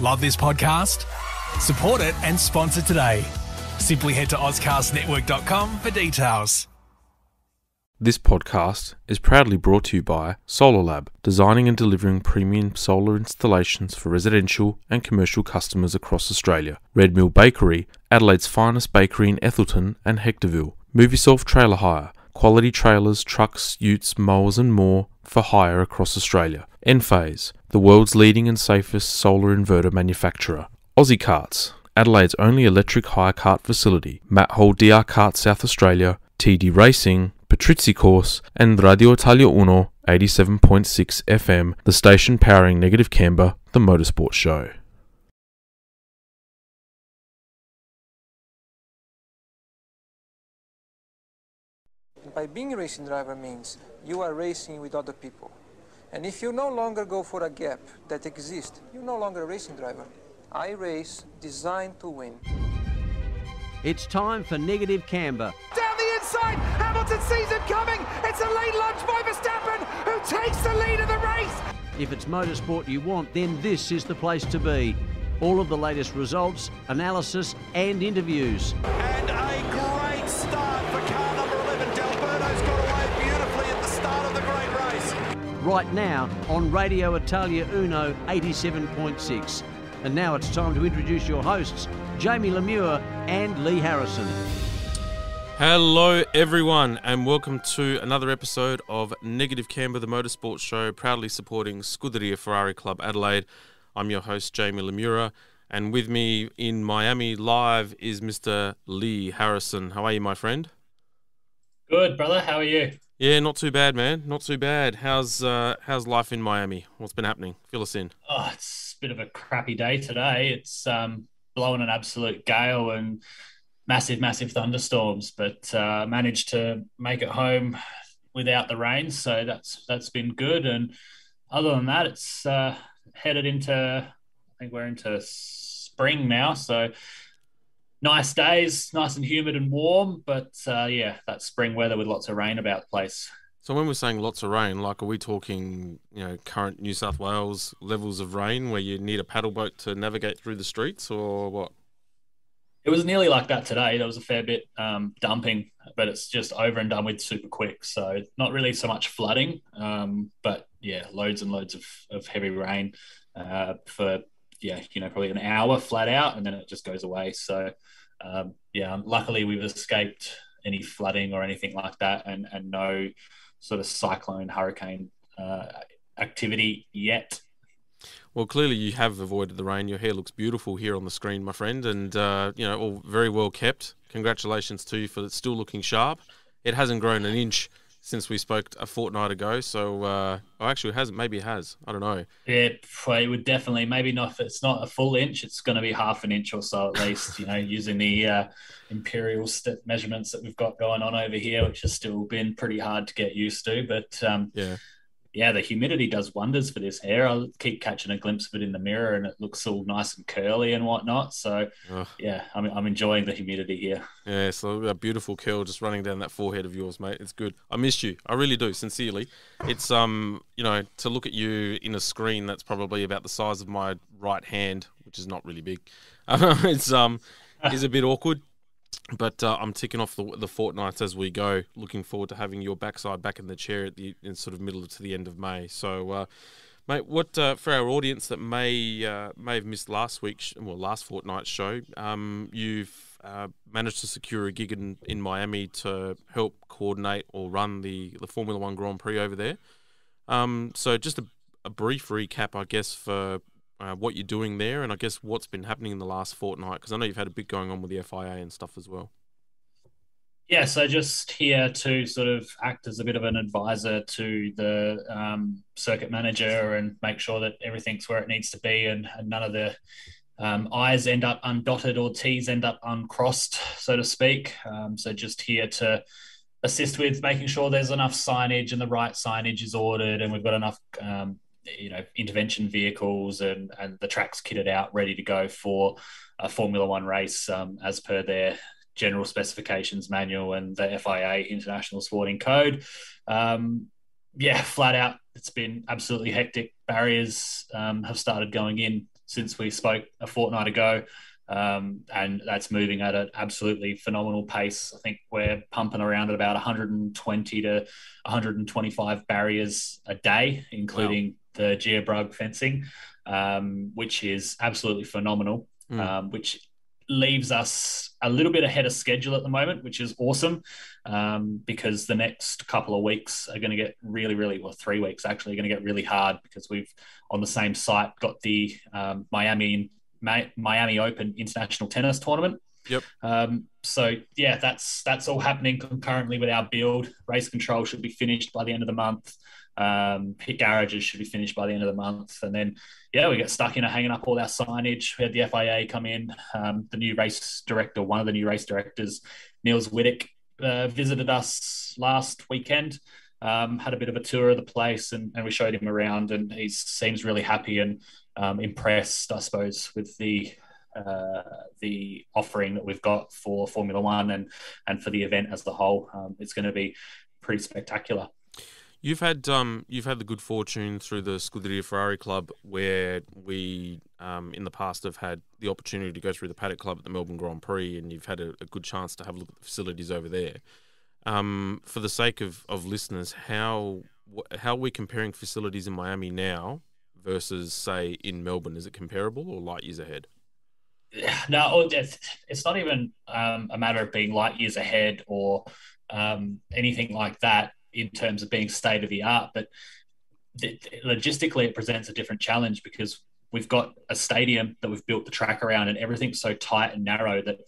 Love this podcast? Support it and sponsor today. Simply head to AuscastNetwork.com for details. This podcast is proudly brought to you by Solar Lab, designing and delivering premium solar installations for residential and commercial customers across Australia. Red Mill Bakery, Adelaide's finest bakery in Ethelton and Hectorville. Yourself trailer hire, quality trailers, trucks, utes, mowers, and more for hire across Australia. Enphase, the world's leading and safest solar inverter manufacturer. Aussie Carts, Adelaide's only electric hire cart facility. Matt Hall DR Kart South Australia, TD Racing, Patrizzi Course, and Radio Italia Uno 87.6 FM, the station powering Negative Camber, the motorsport show. By being a racing driver means you are racing with other people. And if you no longer go for a gap that exists, you're no longer a racing driver. I race designed to win. It's time for Negative Camber. Down the inside, Hamilton sees it coming. It's a late lunge by Verstappen, who takes the lead of the race. If it's motorsport you want, then this is the place to be. All of the latest results, analysis, and interviews. And a great start Right now on Radio Italia Uno 87.6. And now it's time to introduce your hosts, Jamie Lemure and Leigh Harrison. Hello, everyone, and welcome to another episode of Negative Camber, the motorsport show, proudly supporting Scuderia Ferrari Club Adelaide. I'm your host, Jamie Lemura, and with me in Miami live is Mr. Leigh Harrison. How are you, my friend? Good, brother. How are you? Yeah, not too bad, man. Not too bad. How's uh, how's life in Miami? What's been happening? Fill us in. Oh, it's a bit of a crappy day today. It's um, blowing an absolute gale and massive, massive thunderstorms, but uh, managed to make it home without the rain. So that's that's been good. And other than that, it's uh, headed into. I think we're into spring now. So nice days, nice and humid and warm. But uh, yeah, that spring weather with lots of rain about the place. So when we're saying lots of rain, like are we talking, you know, current New South Wales levels of rain where you need a paddle boat to navigate through the streets, or what? It was nearly like that today. There was a fair bit um, dumping, but it's just over and done with super quick. So not really so much flooding, um, but yeah, loads and loads of, of heavy rain uh, for yeah, you know, probably an hour flat out, and then it just goes away. So um, yeah, luckily we've escaped any flooding or anything like that, and and no sort of cyclone hurricane uh, activity yet. Well, clearly you have avoided the rain. Your hair looks beautiful here on the screen, my friend, and uh, you know, all very well kept. Congratulations to you for it's still looking sharp. It hasn't grown an inch since we spoke a fortnight ago, so uh, oh, actually, it hasn't. Maybe it has. I don't know. Yeah, it would definitely. Maybe not. If it's not a full inch, it's going to be half an inch or so at least. you know, using the uh, imperial st- measurements that we've got going on over here, which has still been pretty hard to get used to. But um, Yeah. Yeah, the humidity does wonders for this hair. I keep catching a glimpse of it in the mirror, and it looks all nice and curly and whatnot. So yeah, I'm, I'm enjoying the humidity here. Yeah, so a beautiful curl just running down that forehead of yours, mate. It's good. I missed you. I really do, sincerely. It's um, you know, to look at you in a screen that's probably about the size of my right hand, which is not really big. it's um, is a bit awkward. But uh, I'm ticking off the, the fortnights as we go. Looking forward to having your backside back in the chair at the in sort of middle to the end of May. So, uh, mate, what uh, for our audience that may uh, may have missed last week's well last fortnight's show, um, you've uh, managed to secure a gig in, in Miami to help coordinate or run the the Formula One Grand Prix over there. Um, so just a, a brief recap, I guess, for uh, what you're doing there, and I guess what's been happening in the last fortnight, because I know you've had a bit going on with the FIA and stuff as well. Yeah, so just here to sort of act as a bit of an advisor to the um, circuit manager and make sure that everything's where it needs to be and, and none of the um, I's end up undotted or T's end up uncrossed, so to speak. Um, so just here to assist with making sure there's enough signage and the right signage is ordered and we've got enough um, you know intervention vehicles and and the tracks kitted out ready to go for a Formula One race um, as per their general specifications manual and the FIA International Sporting Code. Um, yeah, flat out, it's been absolutely hectic. Barriers um, have started going in since we spoke a fortnight ago. Um, and that's moving at an absolutely phenomenal pace. I think we're pumping around at about 120 to 125 barriers a day, including. The Geobrugg fencing, um, which is absolutely phenomenal. Mm. Um, which leaves us a little bit ahead of schedule at the moment, which is awesome um, because the next couple of weeks are going to get really, really, well, three weeks actually are going to get really hard because we've on the same site got the um, Miami Miami Open International Tennis Tournament. Yep. Um, so yeah, that's that's all happening concurrently with our build. Race control should be finished by the end of the month. Um, pit garages should be finished by the end of the month, and then yeah, we get stuck in hanging up all our signage. We had the FIA come in. Um, the new race director, one of the new race directors, Niels Wittig, uh, visited us last weekend. Um, had a bit of a tour of the place, and, and we showed him around, and he seems really happy and um, impressed, I suppose, with the uh, the offering that we've got for Formula One and and for the event as a whole. Um, it's going to be pretty spectacular. You've had um, you've had the good fortune through the Scuderia Ferrari Club, where we um, in the past have had the opportunity to go through the Paddock Club at the Melbourne Grand Prix, and you've had a, a good chance to have a look at the facilities over there. Um, for the sake of, of listeners, how how are we comparing facilities in Miami now versus say in Melbourne? Is it comparable or light years ahead? No, it's not even um, a matter of being light years ahead or um, anything like that in terms of being state of the art, but logistically it presents a different challenge because we've got a stadium that we've built the track around and everything's so tight and narrow that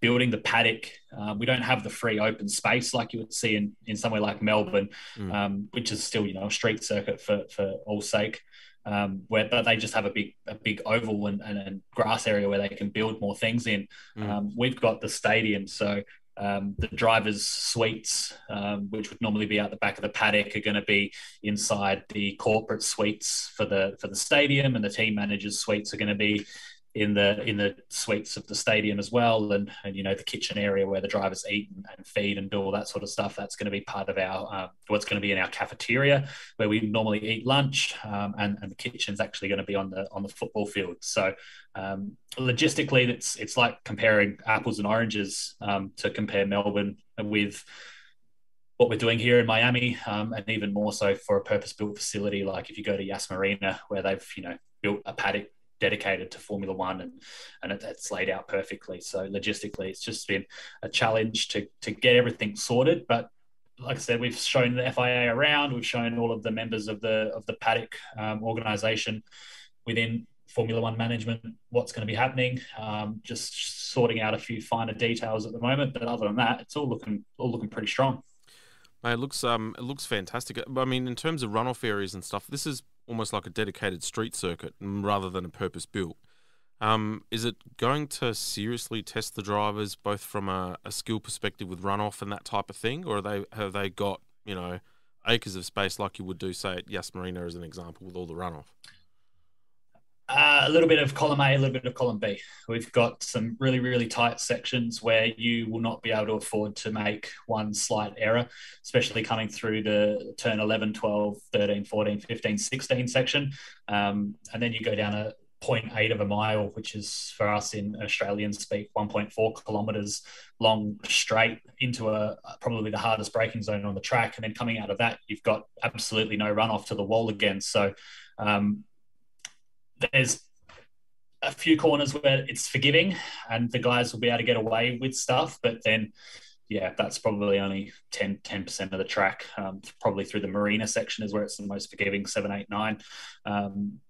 building the paddock uh, we don't have the free open space like you would see in, in somewhere like melbourne mm. um, which is still you know a street circuit for, for all sake um, where but they just have a big a big oval and, and, and grass area where they can build more things in mm. um, we've got the stadium so um, the drivers' suites, um, which would normally be out the back of the paddock, are going to be inside the corporate suites for the for the stadium, and the team managers' suites are going to be in the in the suites of the stadium as well, and and you know the kitchen area where the drivers eat and, and feed and do all that sort of stuff. That's going to be part of our uh, what's going to be in our cafeteria where we normally eat lunch, um, and and the kitchen's actually going to be on the on the football field. So um, logistically, it's it's like comparing apples and oranges um, to compare Melbourne with what we're doing here in Miami, um, and even more so for a purpose-built facility. Like if you go to Yas Marina, where they've you know built a paddock dedicated to Formula One, and and it, it's laid out perfectly. So logistically, it's just been a challenge to to get everything sorted. But like I said, we've shown the FIA around. We've shown all of the members of the of the paddock um, organisation within Formula One management what's going to be happening. Um, just sorting out a few finer details at the moment, but other than that, it's all looking all looking pretty strong. It looks um, it looks fantastic. I mean, in terms of runoff areas and stuff, this is almost like a dedicated street circuit rather than a purpose built. Um, is it going to seriously test the drivers both from a, a, skill perspective with runoff and that type of thing, or they have they got you know acres of space like you would do say at Yas Marina as an example with all the runoff? Uh, a little bit of column A, a little bit of column B. We've got some really, really tight sections where you will not be able to afford to make one slight error, especially coming through the turn 11, 12, 13, 14, 15, 16 section. Um, and then you go down a 0.8 of a mile, which is for us in Australian speak 1.4 kilometers long straight into a probably the hardest braking zone on the track. And then coming out of that, you've got absolutely no runoff to the wall again. So, um, there's a few corners where it's forgiving and the guys will be able to get away with stuff, but then yeah, that's probably only 10 percent of the track. Um, probably through the marina section is where it's the most forgiving, seven, eight, nine. Um,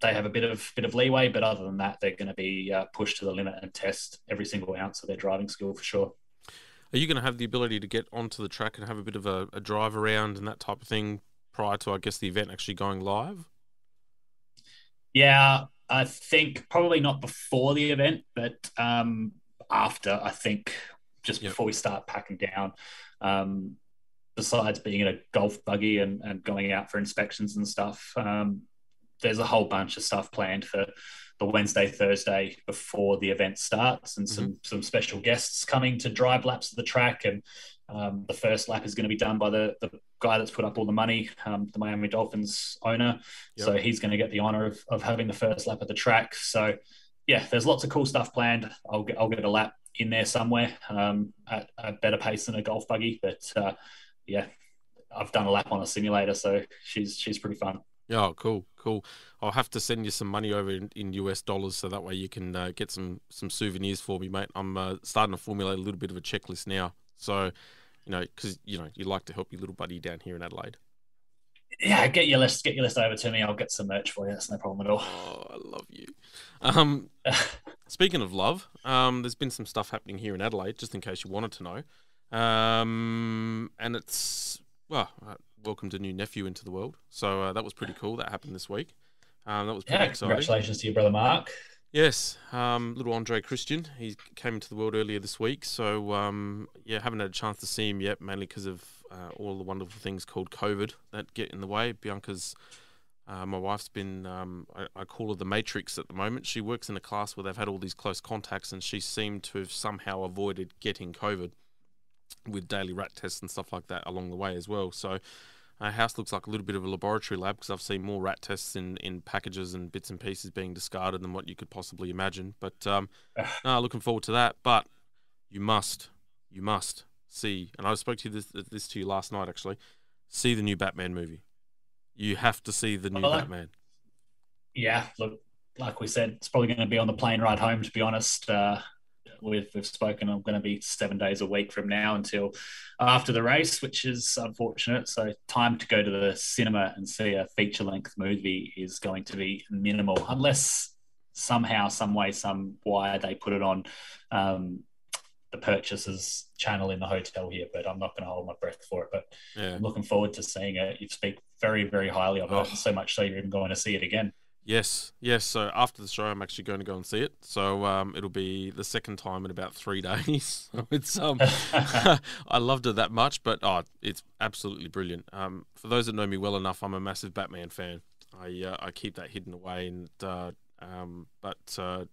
they have a bit of bit of leeway, but other than that, they're going to be uh, pushed to the limit and test every single ounce of their driving skill for sure. Are you going to have the ability to get onto the track and have a bit of a, a drive around and that type of thing prior to, I guess, the event actually going live? Yeah, I think probably not before the event, but um, after. I think just yep. before we start packing down. Um, besides being in a golf buggy and, and going out for inspections and stuff, um, there's a whole bunch of stuff planned for the Wednesday, Thursday before the event starts, and some mm-hmm. some special guests coming to drive laps of the track and Um, the first lap is going to be done by the, the guy that's put up all the money, um, the Miami Dolphins owner. Yep. So he's going to get the honor of, of having the first lap of the track. So, yeah, there's lots of cool stuff planned. I'll get, I'll get a lap in there somewhere um, at a better pace than a golf buggy. But uh, yeah, I've done a lap on a simulator, so she's she's pretty fun. Oh, cool, cool. I'll have to send you some money over in, in US dollars so that way you can uh, get some some souvenirs for me, mate. I'm uh, starting to formulate a little bit of a checklist now. So, you know, because you know you like to help your little buddy down here in Adelaide. Yeah, get your list. Get your list over to me. I'll get some merch for you. That's no problem at all. Oh, I love you. Um, speaking of love, um, there's been some stuff happening here in Adelaide. Just in case you wanted to know, um, and it's well, uh, welcomed a new nephew into the world. So uh, that was pretty cool. That happened this week. Um, that was pretty yeah, exciting. Congratulations to your brother Mark. Yes, um, little Andre Christian. He came into the world earlier this week. So um, yeah, haven't had a chance to see him yet, mainly because of uh, all the wonderful things called COVID that get in the way. Bianca's. Uh, my wife's been, um, I, I, call her the Matrix at the moment. She works in a class where they've had all these close contacts, and she seemed to have somehow avoided getting COVID with daily rat tests and stuff like that along the way as well. So our house looks like a little bit of a laboratory lab because I've seen more rat tests in, in packages and bits and pieces being discarded than what you could possibly imagine. But um, no, looking forward to that. But you must, you must see, and I spoke to this, this to you last night actually, see the new Batman movie. You have to see the new well, Batman. Yeah, look, like we said, it's probably going to be on the plane ride home. To be honest, uh, we've, we've spoken I'm going to be seven days a week from now until after the race, which is unfortunate. So time to go to the cinema and see a feature length movie is going to be minimal, unless somehow, some way, some why they put it on um, the purchases channel in the hotel here. But I'm not going to hold my breath for it. But yeah. I'm looking forward to seeing it. You speak very, very highly of it, so much so you're even going to see it again. Yes, yes. So after the show, I'm actually going to go and see it. So um, it'll be the second time in about three days. it's um, I loved it that much, but oh, it's absolutely brilliant. Um, for those that know me well enough, I'm a massive Batman fan. I uh, I keep that hidden away, and uh, um, but uh,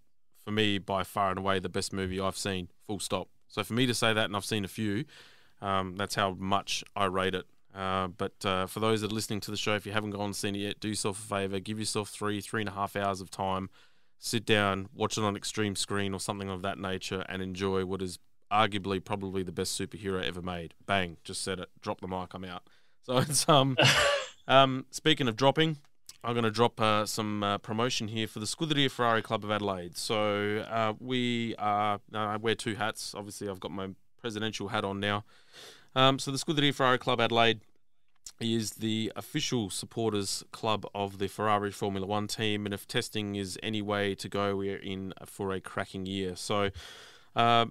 for me, by far and away, the best movie I've seen. Full stop. So for me to say that, and I've seen a few, um, that's how much I rate it. Uh, but uh, for those that are listening to the show, if you haven't gone and seen it yet, do yourself a favor, give yourself three, three and a half hours of time, sit down, watch it on extreme screen or something of that nature, and enjoy what is arguably probably the best superhero ever made. Bang, just said it. Drop the mic, I'm out. So it's um, um speaking of dropping, I'm going to drop uh, some uh, promotion here for the Scuderia Ferrari Club of Adelaide. So uh, we are, I wear two hats. Obviously, I've got my presidential hat on now. Um, so the Scuderia Ferrari Club Adelaide is the official supporters club of the Ferrari Formula One team, and if testing is any way to go, we're in for a cracking year. So, uh,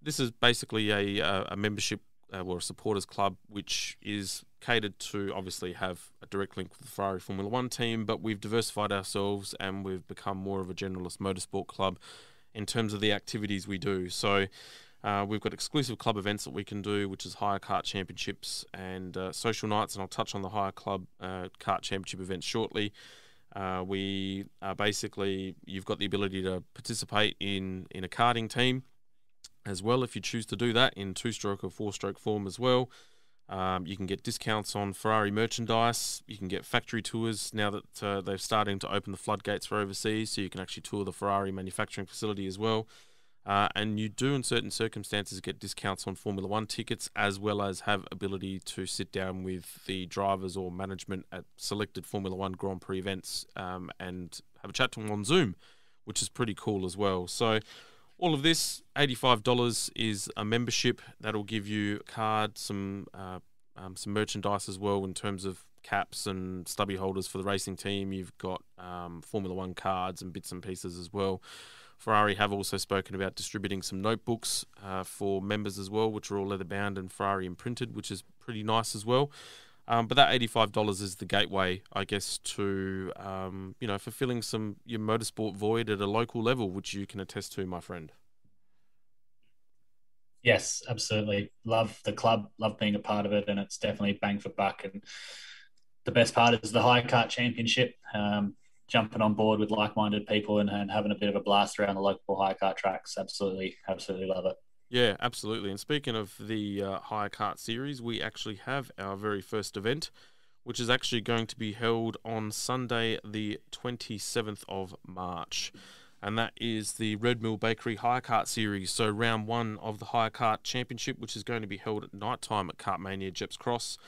this is basically a, a membership uh, or a supporters club, which is catered to obviously have a direct link with the Ferrari Formula One team, but we've diversified ourselves and we've become more of a generalist motorsport club in terms of the activities we do. So. Uh, we've got exclusive club events that we can do, which is higher kart championships and uh, social nights, and I'll touch on the higher club uh, kart championship events shortly. Uh, we are basically you've got the ability to participate in in a karting team as well if you choose to do that in two-stroke or four-stroke form as well. Um, you can get discounts on Ferrari merchandise. You can get factory tours now that uh, they're starting to open the floodgates for overseas, so you can actually tour the Ferrari manufacturing facility as well. Uh, and you do, in certain circumstances, get discounts on Formula One tickets, as well as have ability to sit down with the drivers or management at selected Formula One Grand Prix events um, and have a chat to them on Zoom, which is pretty cool as well. So, all of this, $85 is a membership that'll give you a card, some uh, um, some merchandise as well in terms of caps and stubby holders for the racing team. You've got um, Formula One cards and bits and pieces as well. Ferrari have also spoken about distributing some notebooks uh, for members as well, which are all leather bound and Ferrari imprinted, which is pretty nice as well. Um, but that eighty-five dollars is the gateway, I guess, to um, you know fulfilling some your motorsport void at a local level, which you can attest to, my friend. Yes, absolutely. Love the club, love being a part of it, and it's definitely bang for buck. And the best part is the high kart championship. Um, jumping on board with like-minded people and, and having a bit of a blast around the local hire kart tracks. Absolutely, absolutely love it. Yeah, absolutely. And speaking of the uh, Hire Kart Series, we actually have our very first event, which is actually going to be held on Sunday, the 27th of March. And that is the Red Mill Bakery Hire Kart Series. So, round one of the Hire Kart Championship, which is going to be held at night time at Kartmania Gepps Cross.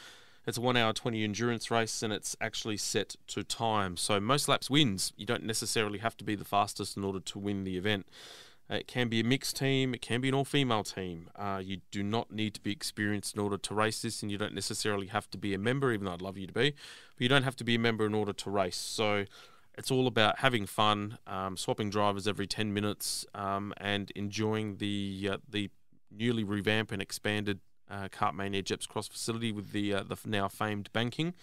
It's a one hour 20 endurance race and it's actually set to time. So, most laps wins. You don't necessarily have to be the fastest in order to win the event. It can be a mixed team, it can be an all female team. Uh, you do not need to be experienced in order to race this, and you don't necessarily have to be a member, even though I'd love you to be, but you don't have to be a member in order to race. So it's all about having fun, um, swapping drivers every 10 minutes, um, and enjoying the, uh, the newly revamped and expanded uh, Kartmania Gepps Cross facility with the, uh, the now famed banking.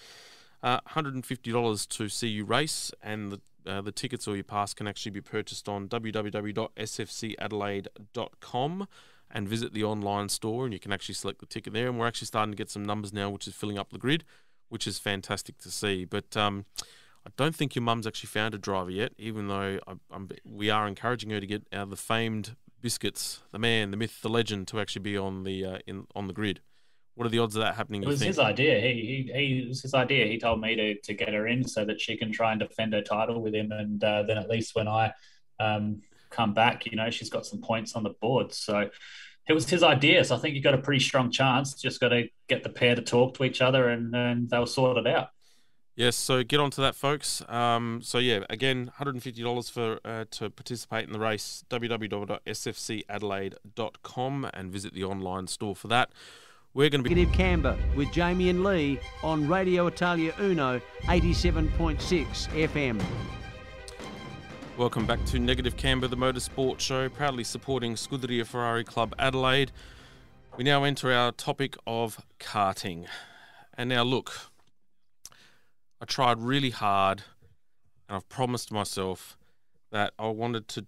Uh, $150 to see you race, and the uh, the tickets or your pass can actually be purchased on www.sfcadelaide.com and visit the online store and you can actually select the ticket there and we're actually starting to get some numbers now which is filling up the grid which is fantastic to see but um, I don't think your mum's actually found a driver yet even though I, we are encouraging her to get uh, the famed biscuits the man the myth the legend to actually be on the uh, in on the grid what are the odds of that happening? It was his idea. He, he, he it was his idea. He told me to, to get her in so that she can try and defend her title with him, and uh, then at least when I um, come back, you know, she's got some points on the board. So it was his idea. So I think you got a pretty strong chance. Just got to get the pair to talk to each other, and, and they'll sort it out. Yes, so get on to that, folks. Um, so yeah, again, $150 for uh, to participate in the race. www.sfcadelaide.com and visit the online store for that. We're going to be. Negative Camber with Jamie and Leigh on Radio Italia Uno 87.6 FM. Welcome back to Negative Camber, the motorsport show, proudly supporting Scuderia Ferrari Club Adelaide. We now enter our topic of karting. And now, look, I tried really hard and I've promised myself that I wanted to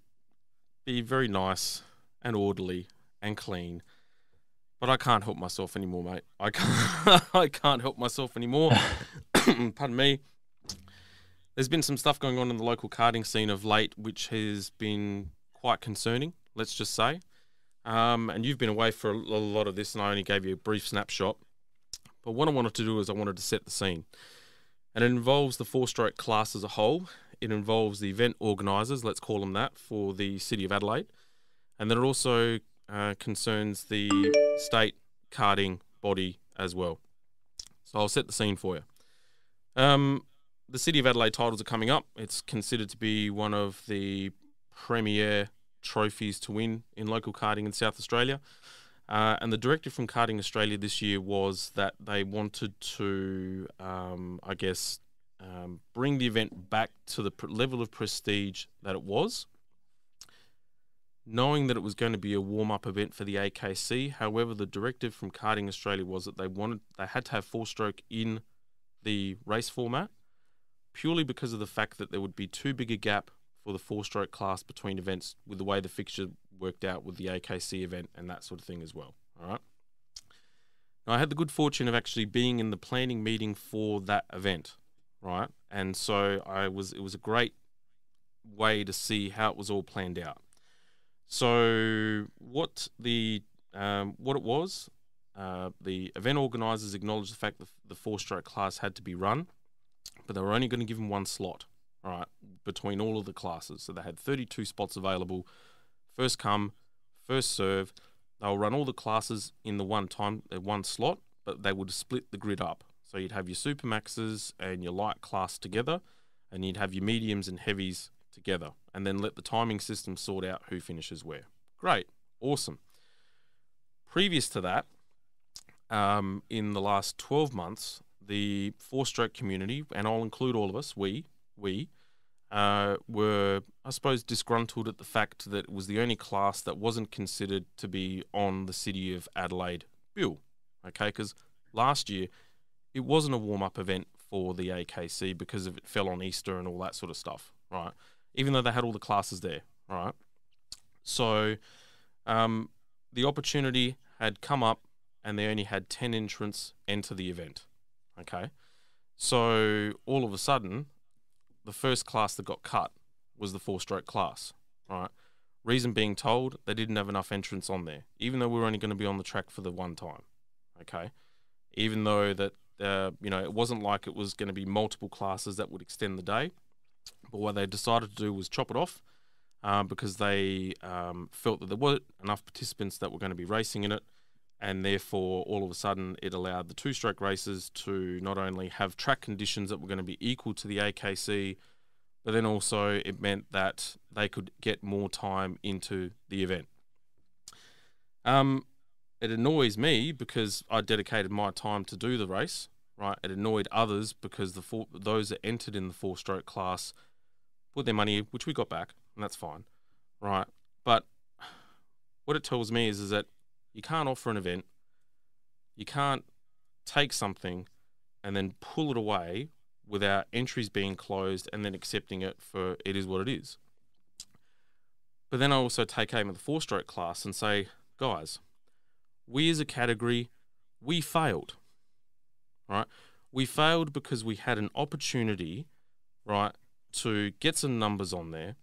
be very nice and orderly and clean but I can't help myself anymore, mate. I can't. I can't help myself anymore. Pardon me. There's been some stuff going on in the local karting scene of late, which has been quite concerning. Let's just say. Um, and you've been away for a, a lot of this, and I only gave you a brief snapshot. But what I wanted to do is I wanted to set the scene, and it involves the four-stroke class as a whole. It involves the event organisers, let's call them that, for the city of Adelaide, and then it also uh, concerns the state karting body as well. So I'll set the scene for you. Um, the City of Adelaide titles are coming up. It's considered to be one of the premier trophies to win in local karting in South Australia. Uh, and the directive from Karting Australia this year was that they wanted to, um, I guess, um, bring the event back to the level of prestige that it was knowing that it was going to be a warm up event for the AKC. However, the directive from Karting Australia was that they wanted they had to have four stroke in the race format purely because of the fact that there would be too big a gap for the four stroke class between events with the way the fixture worked out with the AKC event and that sort of thing as well. All right. Now, I had the good fortune of actually being in the planning meeting for that event, right? And so I was it was a great way to see how it was all planned out. So what the um, what it was, uh, the event organisers acknowledged the fact that the four-stroke class had to be run, but they were only going to give them one slot, all right, between all of the classes. So they had 32 spots available, first come, first serve. They'll run all the classes in the one time, uh, one slot, but they would split the grid up. So you'd have your supermaxes and your light class together, and you'd have your mediums and heavies together and then let the timing system sort out who finishes where. Great, awesome. Previous to that, um, in the last 12 months, the four stroke community, and I'll include all of us, we, we, uh, were, I suppose, disgruntled at the fact that it was the only class that wasn't considered to be on the City of Adelaide bill. Okay, because last year it wasn't a warm up event for the AKC because of it fell on Easter and all that sort of stuff, right? even though they had all the classes there, right? So um, the opportunity had come up and they only had 10 entrants enter the event. Okay. So all of a sudden, the first class that got cut was the four stroke class, right? Reason being told, they didn't have enough entrants on there, even though we were only going to be on the track for the one time. Okay, even though that uh, you know it wasn't like it was going to be multiple classes that would extend the day, but what they decided to do was chop it off um, because they um, felt that there weren't enough participants that were going to be racing in it, and therefore all of a sudden it allowed the two-stroke races to not only have track conditions that were going to be equal to the AKC but then also it meant that they could get more time into the event. Um, it annoys me because I dedicated my time to do the race. Right, it annoyed others because the four, those that entered in the four-stroke class put their money, which we got back, and that's fine. Right, but what it tells me is is that you can't offer an event, you can't take something and then pull it away without entries being closed and then accepting it for it is what it is. But then I also take aim at the four stroke class and say, guys, we as a category, we failed. Right? We failed because we had an opportunity, right, to get some numbers on there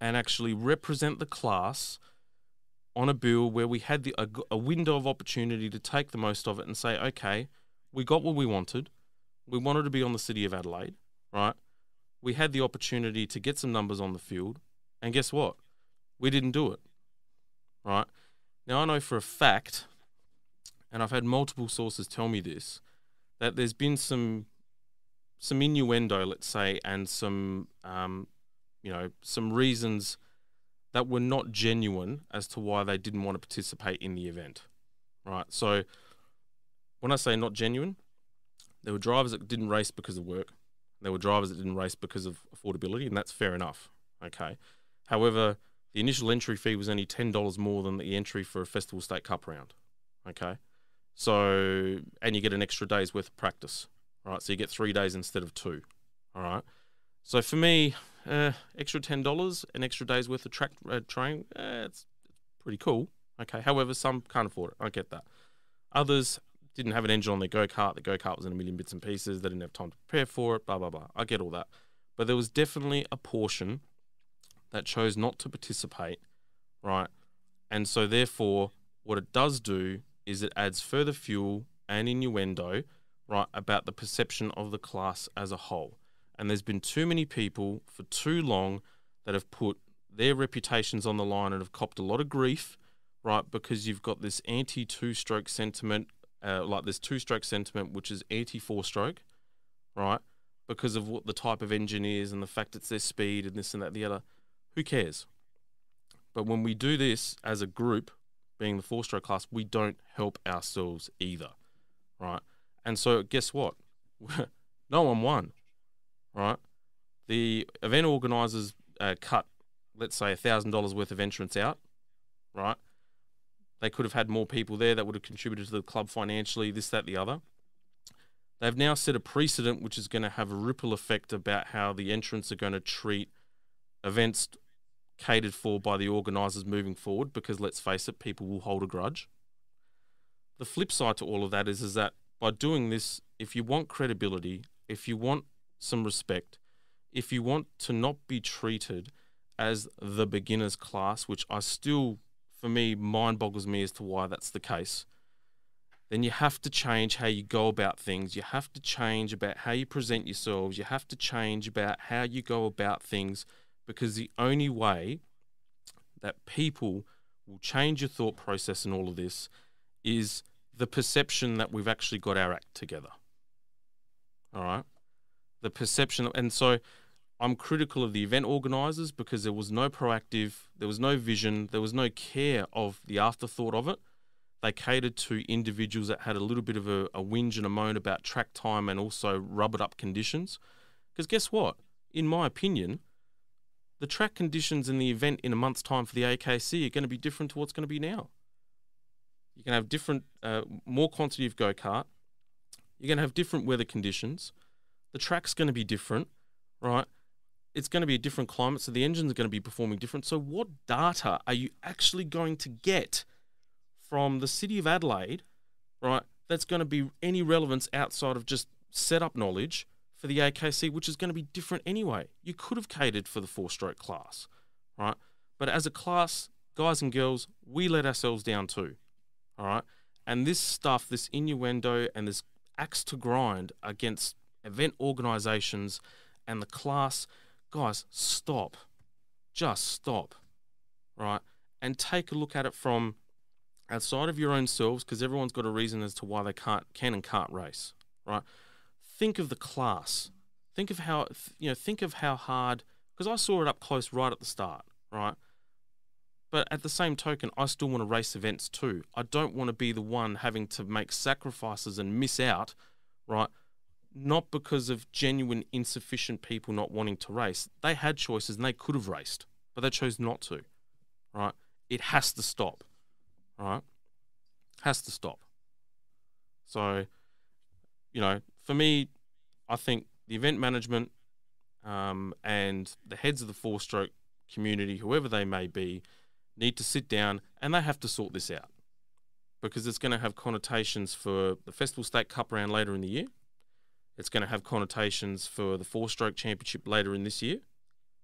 and actually represent the class on a bill where we had the, a, a window of opportunity to take the most of it and say, okay, we got what we wanted we wanted to be on the City of Adelaide, right? We had the opportunity to get some numbers on the field, and guess what? We didn't do it, right? Now, I know for a fact, and I've had multiple sources tell me this, that there's been some some innuendo, let's say, and some um, you know some reasons that were not genuine as to why they didn't want to participate in the event, right? So when I say not genuine, there were drivers that didn't race because of work. There were drivers that didn't race because of affordability, and that's fair enough. Okay. However, the initial entry fee was only ten dollars more than the entry for a Festival State Cup round. Okay. So, and you get an extra day's worth of practice. Right. So you get three days instead of two. All right. So for me, uh, extra ten dollars, an extra day's worth of track uh, training, uh, it's pretty cool. Okay. However, some can't afford it. I get that. Others didn't have an engine on their go kart. The go kart was in a million bits and pieces. They didn't have time to prepare for it. Blah blah blah. I get all that, but there was definitely a portion that chose not to participate, right? And so therefore, what it does do is it adds further fuel and innuendo, right, about the perception of the class as a whole. And there's been too many people for too long that have put their reputations on the line and have copped a lot of grief, right, because you've got this anti two stroke sentiment uh, like this two stroke sentiment, which is anti four stroke, right? Because of what the type of engine is and the fact it's their speed and this and that, the other. Who cares? But when we do this as a group, being the four stroke class, we don't help ourselves either, right? And so, guess what? no one won, right? The event organizers uh, cut, let's say, $1,000 worth of entrance out, right? They could have had more people there that would have contributed to the club financially, this, that, the other. They've now set a precedent which is going to have a ripple effect about how the entrants are going to treat events catered for by the organisers moving forward because let's face it, people will hold a grudge. The flip side to all of that is, is that by doing this, if you want credibility, if you want some respect, if you want to not be treated as the beginners class, which I still for me mind boggles me as to why that's the case. Then you have to change how you go about things. You have to change about how you present yourselves. You have to change about how you go about things because the only way that people will change your thought process and all of this is the perception that we've actually got our act together. All right? The perception, and so I'm critical of the event organisers because there was no proactive, there was no vision, there was no care of the afterthought of it. They catered to individuals that had a little bit of a, a whinge and a moan about track time and also rubbered up conditions. Because guess what? In my opinion, the track conditions in the event in a month's time for the AKC are going to be different to what's going to be now. You're going to have different, uh, more quantity of go kart. You're going to have different weather conditions. The track's going to be different, right? it's going to be a different climate, so the engines are going to be performing different. So, what data are you actually going to get from the city of Adelaide, right? That's going to be any relevance outside of just setup knowledge for the AKC, which is going to be different anyway. You could have catered for the four stroke class, right? But as a class, guys and girls, we let ourselves down too. All right. And this stuff, this innuendo and this axe to grind against event organizations and the class, guys, stop. Just stop. Right. And take a look at it from outside of your own selves because everyone's got a reason as to why they can't can and can't race. Right. Think of the class. Think of how you know, think of how hard because I saw it up close right at the start, right? But at the same token, I still want to race events too. I don't want to be the one having to make sacrifices and miss out, right? Not because of genuine insufficient people not wanting to race. They had choices and they could have raced, but they chose not to, right? It has to stop, right? Has to stop. So, you know, for me, I think the event management um, and the heads of the four stroke community, whoever they may be, need to sit down and they have to sort this out because it's going to have connotations for the Festival State Cup round later in the year. It's going to have connotations for the four stroke championship later in this year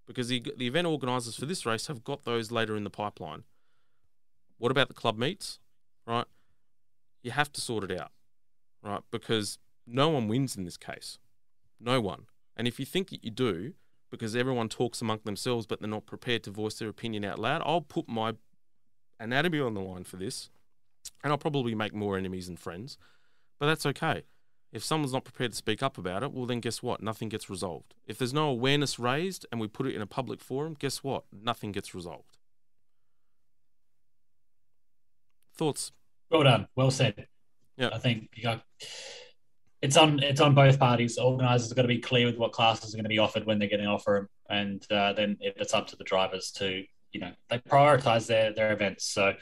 because the, the event organisers for this race have got those later in the pipeline. What about the club meets? Right? You have to sort it out, right? Because no one wins in this case. No one. And if you think that you do, because everyone talks among themselves but they're not prepared to voice their opinion out loud, I'll put my anatomy on the line for this. And I'll probably make more enemies than friends. But that's okay. If someone's not prepared to speak up about it, well, then guess what? Nothing gets resolved. If there's no awareness raised and we put it in a public forum, guess what? Nothing gets resolved. Thoughts? Well done. Well said. Yeah. I think you got it's on it's on both parties. Organisers are going to be clear with what classes are going to be offered when they're getting offered, and uh, then it's up to the drivers to you know they prioritise their their events. So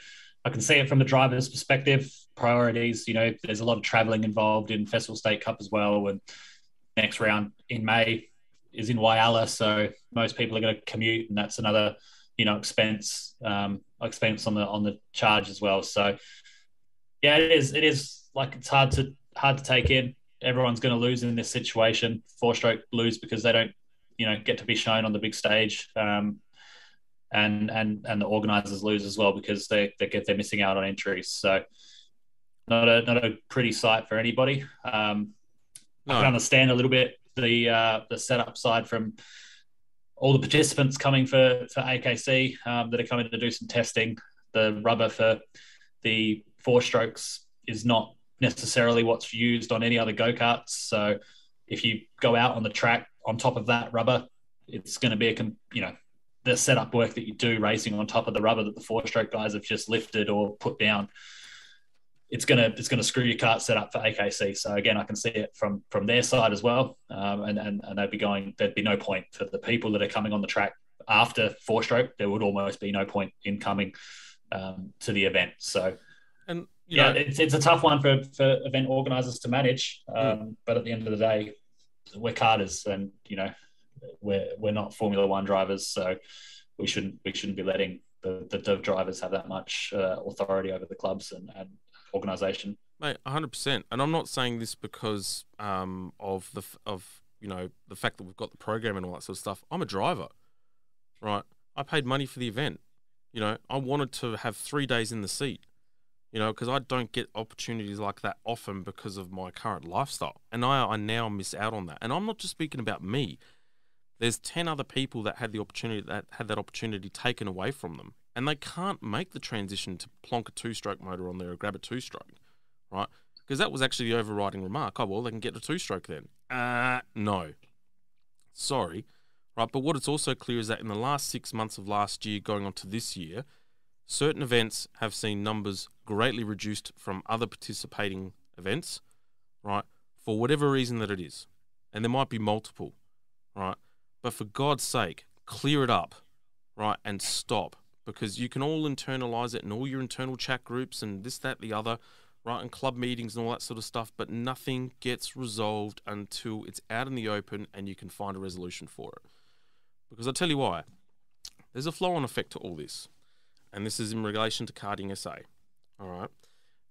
I can see it from the driver's perspective. Priorities, you know, there's a lot of travelling involved in Festival State Cup as well, and next round in May is in Whyalla, so most people are going to commute, and that's another you know expense um, expense on the on the charge as well. So yeah, it is it is like it's hard to hard to take in everyone's going to lose in this situation. Four stroke lose because they don't, you know, get to be shown on the big stage. Um, and and and the organisers lose as well because they they get they're missing out on entries. So not a not a pretty sight for anybody. Um, no. I can understand a little bit the uh, the setup side from all the participants coming for for AKC um, that are coming to do some testing. The rubber for the four strokes is not necessarily what's used on any other go karts. So if you go out on the track on top of that rubber, it's going to be a you know the setup work that you do racing on top of the rubber that the four stroke guys have just lifted or put down. It's gonna it's gonna screw your kart set up for AKC. So again, I can see it from from their side as well, um, and and and they'd be going. There'd be no point for the people that are coming on the track after four stroke. There would almost be no point in coming um, to the event. So and yeah, know, it's, it's a tough one for, for event organisers to manage. Um, mm. But at the end of the day, we're karters, and you know, we're we're not Formula One drivers, so we shouldn't we shouldn't be letting the, the, drivers have that much uh, authority over the clubs and, and organisation. Mate, hundred percent. And I'm not saying this because um, of the of you know the fact that we've got the program and all that sort of stuff. I'm a driver, right? I paid money for the event. You know, I wanted to have three days in the seat you know, because I don't get opportunities like that often because of my current lifestyle. And I, I now miss out on that. And I'm not just speaking about me. There's 10 other people that had the opportunity that had that opportunity taken away from them. And they can't make the transition to plonk a two stroke motor on there or grab a two stroke, right? Because that was actually the overriding remark. Oh, well, they can get a two stroke then. Uh, no. Sorry. Right. But what it's also clear is that in the last six months of last year, going on to this year, certain events have seen numbers greatly reduced from other participating events, right? For whatever reason that it is. And there might be multiple, right? But for God's sake, clear it up, right? And stop because you can all internalize it in all your internal chat groups and this, that, the other, right? And club meetings and all that sort of stuff. But nothing gets resolved until it's out in the open and you can find a resolution for it. Because I'll tell you why. There's a flow on effect to all this and this is in relation to Karting SA. All right.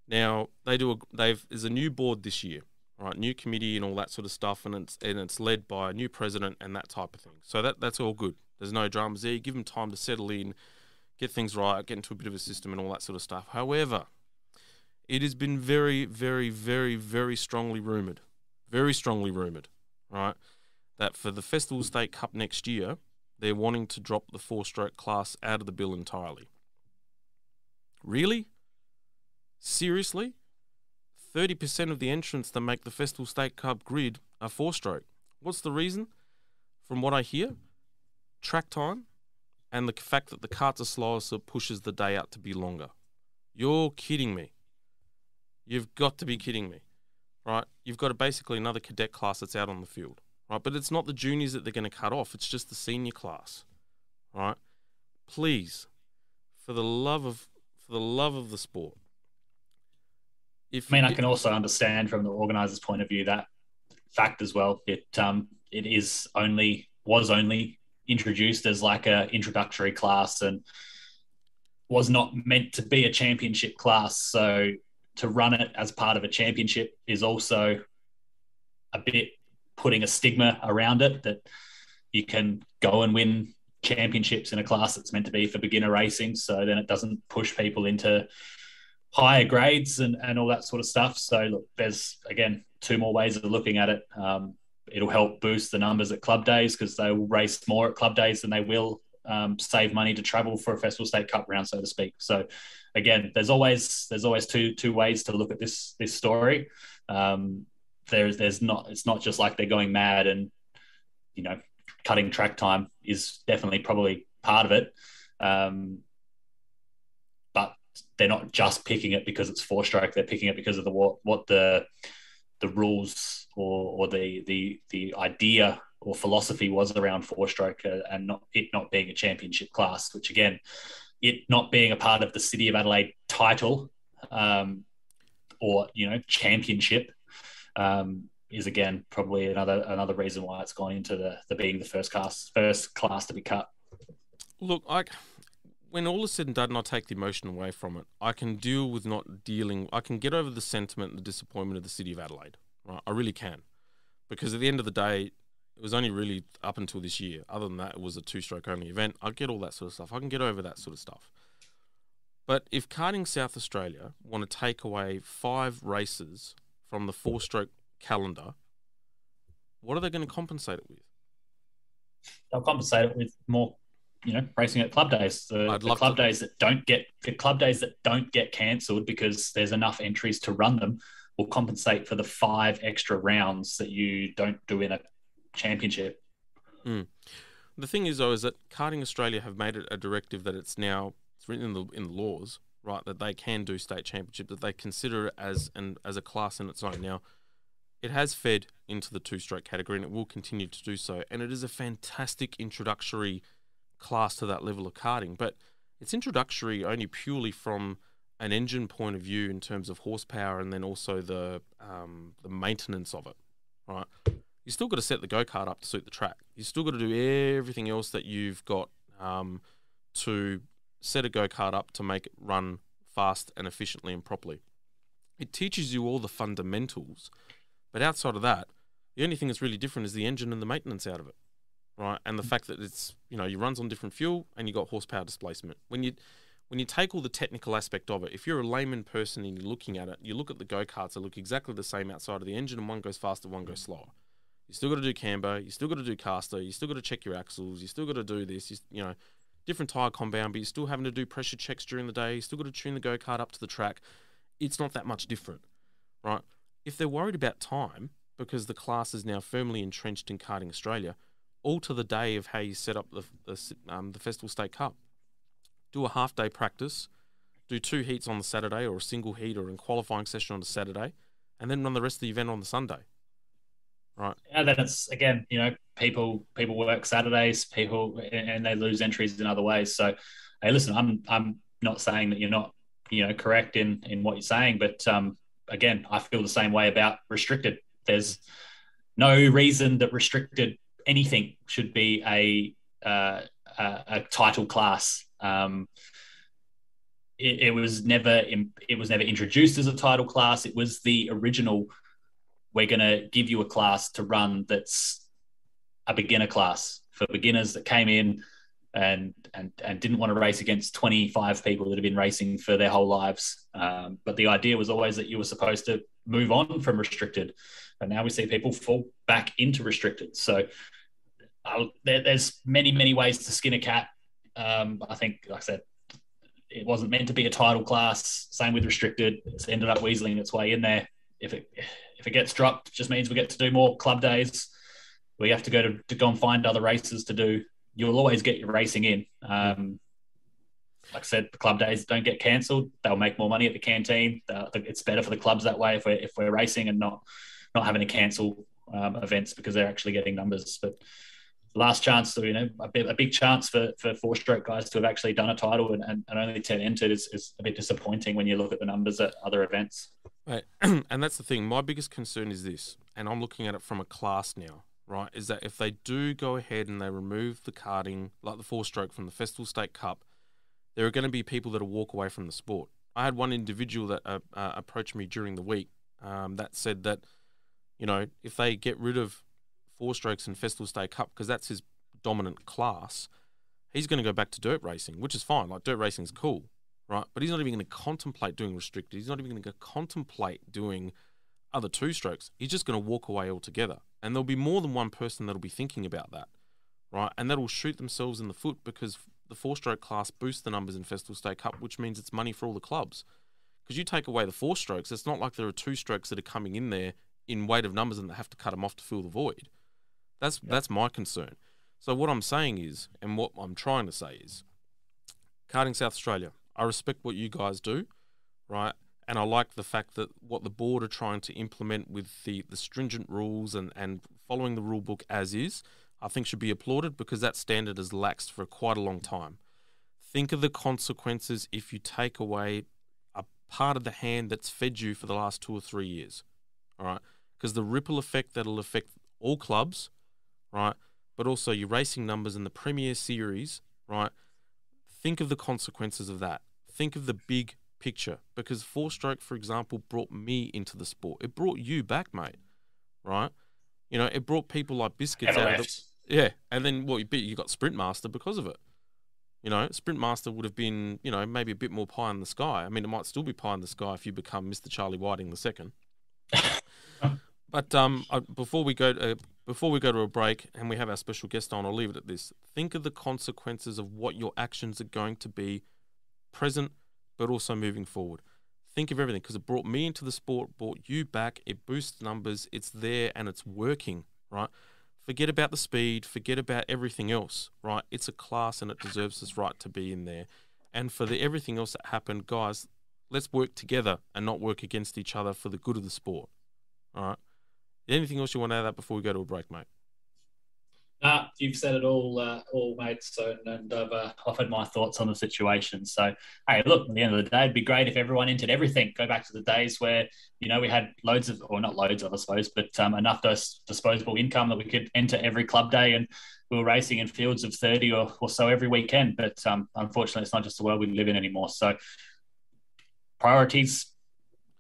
Now they do a they've there's a new board this year, right? New committee and all that sort of stuff, and it's and it's led by a new president and that type of thing. So that that's all good. There's no dramas there. Give them time to settle in, get things right, get into a bit of a system, and all that sort of stuff. However, it has been very, very, very, very strongly rumoured, very strongly rumoured, right, that for the Festival State Cup next year, they're wanting to drop the four stroke class out of the bill entirely. Really? Seriously? 30% of the entrants that make the Festival State Cup grid are four stroke. What's the reason? From what I hear, track time and the fact that the karts are slower so it pushes the day out to be longer. You're kidding me. You've got to be kidding me. Right? You've got basically another cadet class that's out on the field. Right? But it's not the juniors that they're going to cut off, it's just the senior class. Right? Please, for the love of for the love of the sport. If I mean, I can also understand from the organizer's point of view that fact as well. It um it is only was only introduced as like a introductory class and was not meant to be a championship class. So to run it as part of a championship is also a bit putting a stigma around it that you can go and win championships in a class that's meant to be for beginner racing. So then it doesn't push people into higher grades and, and all that sort of stuff. So look, there's again two more ways of looking at it. Um, it'll help boost the numbers at club days because they will race more at club days than they will um, save money to travel for a festival state cup round, so to speak. So again, there's always there's always two two ways to look at this this story. Um, there's there's not it's not just like they're going mad and you know cutting track time is definitely probably part of it. Um, they're not just picking it because it's four stroke. They're picking it because of the what what the the rules or, or the the the idea or philosophy was around four stroke uh, and not it not being a championship class, which again, it not being a part of the City of Adelaide title um, or you know championship um, is again probably another another reason why it's gone into the the being the first class first class to be cut. Look, I when all is said and done, and I take the emotion away from it, I can deal with not dealing. I can get over the sentiment and the disappointment of the city of Adelaide. Right, I really can, because at the end of the day, it was only really up until this year. Other than that, it was a two-stroke only event. I get all that sort of stuff. I can get over that sort of stuff. But if Karting South Australia want to take away five races from the four-stroke calendar, what are they going to compensate it with? They'll compensate it with more, you know, racing at club days. The, the club to... days that don't get the club days that don't get cancelled because there's enough entries to run them will compensate for the five extra rounds that you don't do in a championship. Mm. The thing is, though, is that Karting Australia have made it a directive that it's now it's written in the in the laws, right, that they can do state championship, that they consider it as an as a class in its own. Now, it has fed into the two stroke category and it will continue to do so. And it is a fantastic introductory class to that level of karting. But it's introductory only purely from an engine point of view in terms of horsepower and then also the um, the maintenance of it. Right. You still got to set the go kart up to suit the track. You still got to do everything else that you've got um, to set a go kart up to make it run fast and efficiently and properly. It teaches you all the fundamentals but outside of that, the only thing that's really different is the engine and the maintenance out of it, right? And the fact that it's you know you runs on different fuel and you got horsepower displacement. When you when you take all the technical aspect of it, if you're a layman person and you're looking at it, you look at the go karts that look exactly the same outside of the engine, and one goes faster, one goes slower. You still got to do camber, you still got to do caster, you still got to check your axles, you still got to do this, you, you know, different tire compound, but you're still having to do pressure checks during the day. You still got to tune the go kart up to the track. It's not that much different, right? If they're worried about time, because the class is now firmly entrenched in karting Australia, alter the day of how you set up the the, um, the Festival State Cup. Do a half day practice, do two heats on the Saturday or a single heat or a qualifying session on the Saturday, and then run the rest of the event on the Sunday. Right. And then it's again, you know, people people work Saturdays, people and they lose entries in other ways. So, hey, listen, I'm I'm not saying that you're not you know correct in in what you're saying, but um, again, I feel the same way about restricted. There's no reason that restricted anything should be a uh, a, title class. Um, it, it, was never it was never introduced as a title class. It was the original. We're going to give you a class to run that's a beginner class for beginners that came in and and and didn't want to race against 25 people that have been racing for their whole lives. Um, but the idea was always that you were supposed to move on from restricted, and now we see people fall back into restricted. So uh, there, there's many many ways to skin a cat. Um, I think, like I said, it wasn't meant to be a title class. Same with restricted. It's ended up weaseling its way in there. If it if it gets dropped, it just means we get to do more club days. We have to go to, to go and find other races to do you'll always get your racing in. Um, like I said, the club days don't get cancelled. They'll make more money at the canteen. It's better for the clubs that way if we're if we're racing and not not having to cancel um, events because they're actually getting numbers. But last chance to you know a, bit, a big chance for for four stroke guys to have actually done a title and, and, and only 10 entered is, is a bit disappointing when you look at the numbers at other events. Right. and that's the thing. My biggest concern is this, and I'm looking at it from a class now right, is that if they do go ahead and they remove the karting, like the four stroke from the Festival State Cup, there are going to be people that will walk away from the sport. I had one individual that uh, uh, approached me during the week um, that said that, you know, if they get rid of four strokes and Festival State Cup, because that's his dominant class, he's going to go back to dirt racing, which is fine. Like, dirt racing is cool, right? But he's not even going to contemplate doing restricted. He's not even going to contemplate doing other two strokes. He's just going to walk away altogether. And there'll be more than one person that'll be thinking about that, right? And that'll shoot themselves in the foot because the four stroke class boosts the numbers in Festival State Cup, which means it's money for all the clubs. Because you take away the four strokes, it's not like there are two strokes that are coming in there in weight of numbers and they have to cut them off to fill the void. That's yep. that's my concern. So what I'm saying is, and what I'm trying to say is, karting South Australia. I respect what you guys do, right? and I like the fact that what the board are trying to implement with the, the stringent rules and, and following the rule book as is, I think should be applauded because that standard has laxed for quite a long time. Think of the consequences if you take away a part of the hand that's fed you for the last two or three years. All right. Because the ripple effect that'll affect all clubs, right? But also your racing numbers in the Premier Series, right? Think of the consequences of that. Think of the big picture because four stroke, for example, brought me into the sport. It brought you back, mate. Right? You know, it brought people like biscuits out. Of the, yeah, and then well, you, you got Sprint Master because of it. You know, Sprint Master would have been, you know, maybe a bit more pie in the sky. I mean, it might still be pie in the sky if you become Mr. Charlie Whiting the second. but um, I, before we go to, uh, before we go to a break and we have our special guest on, I'll leave it at this. Think of the consequences of what your actions are going to be present but also moving forward. Think of everything because it brought me into the sport, brought you back, it boosts numbers, it's there and it's working, right? Forget about the speed, forget about everything else, right? It's a class and it deserves its right to be in there. And for the everything else that happened, guys, let's work together and not work against each other for the good of the sport. All right. Anything else you want to add that before we go to a break, mate? Nah, you've said it all, uh, all, mate. So, and I've uh, offered my thoughts on the situation. So, hey, look, at the end of the day, it'd be great if everyone entered everything. Go back to the days where you know we had loads of, or not loads of, I suppose, but um, enough dis- disposable income that we could enter every club day, and we were racing in fields of thirty or, or so every weekend. But um, unfortunately, it's not just the world we live in anymore. So, priorities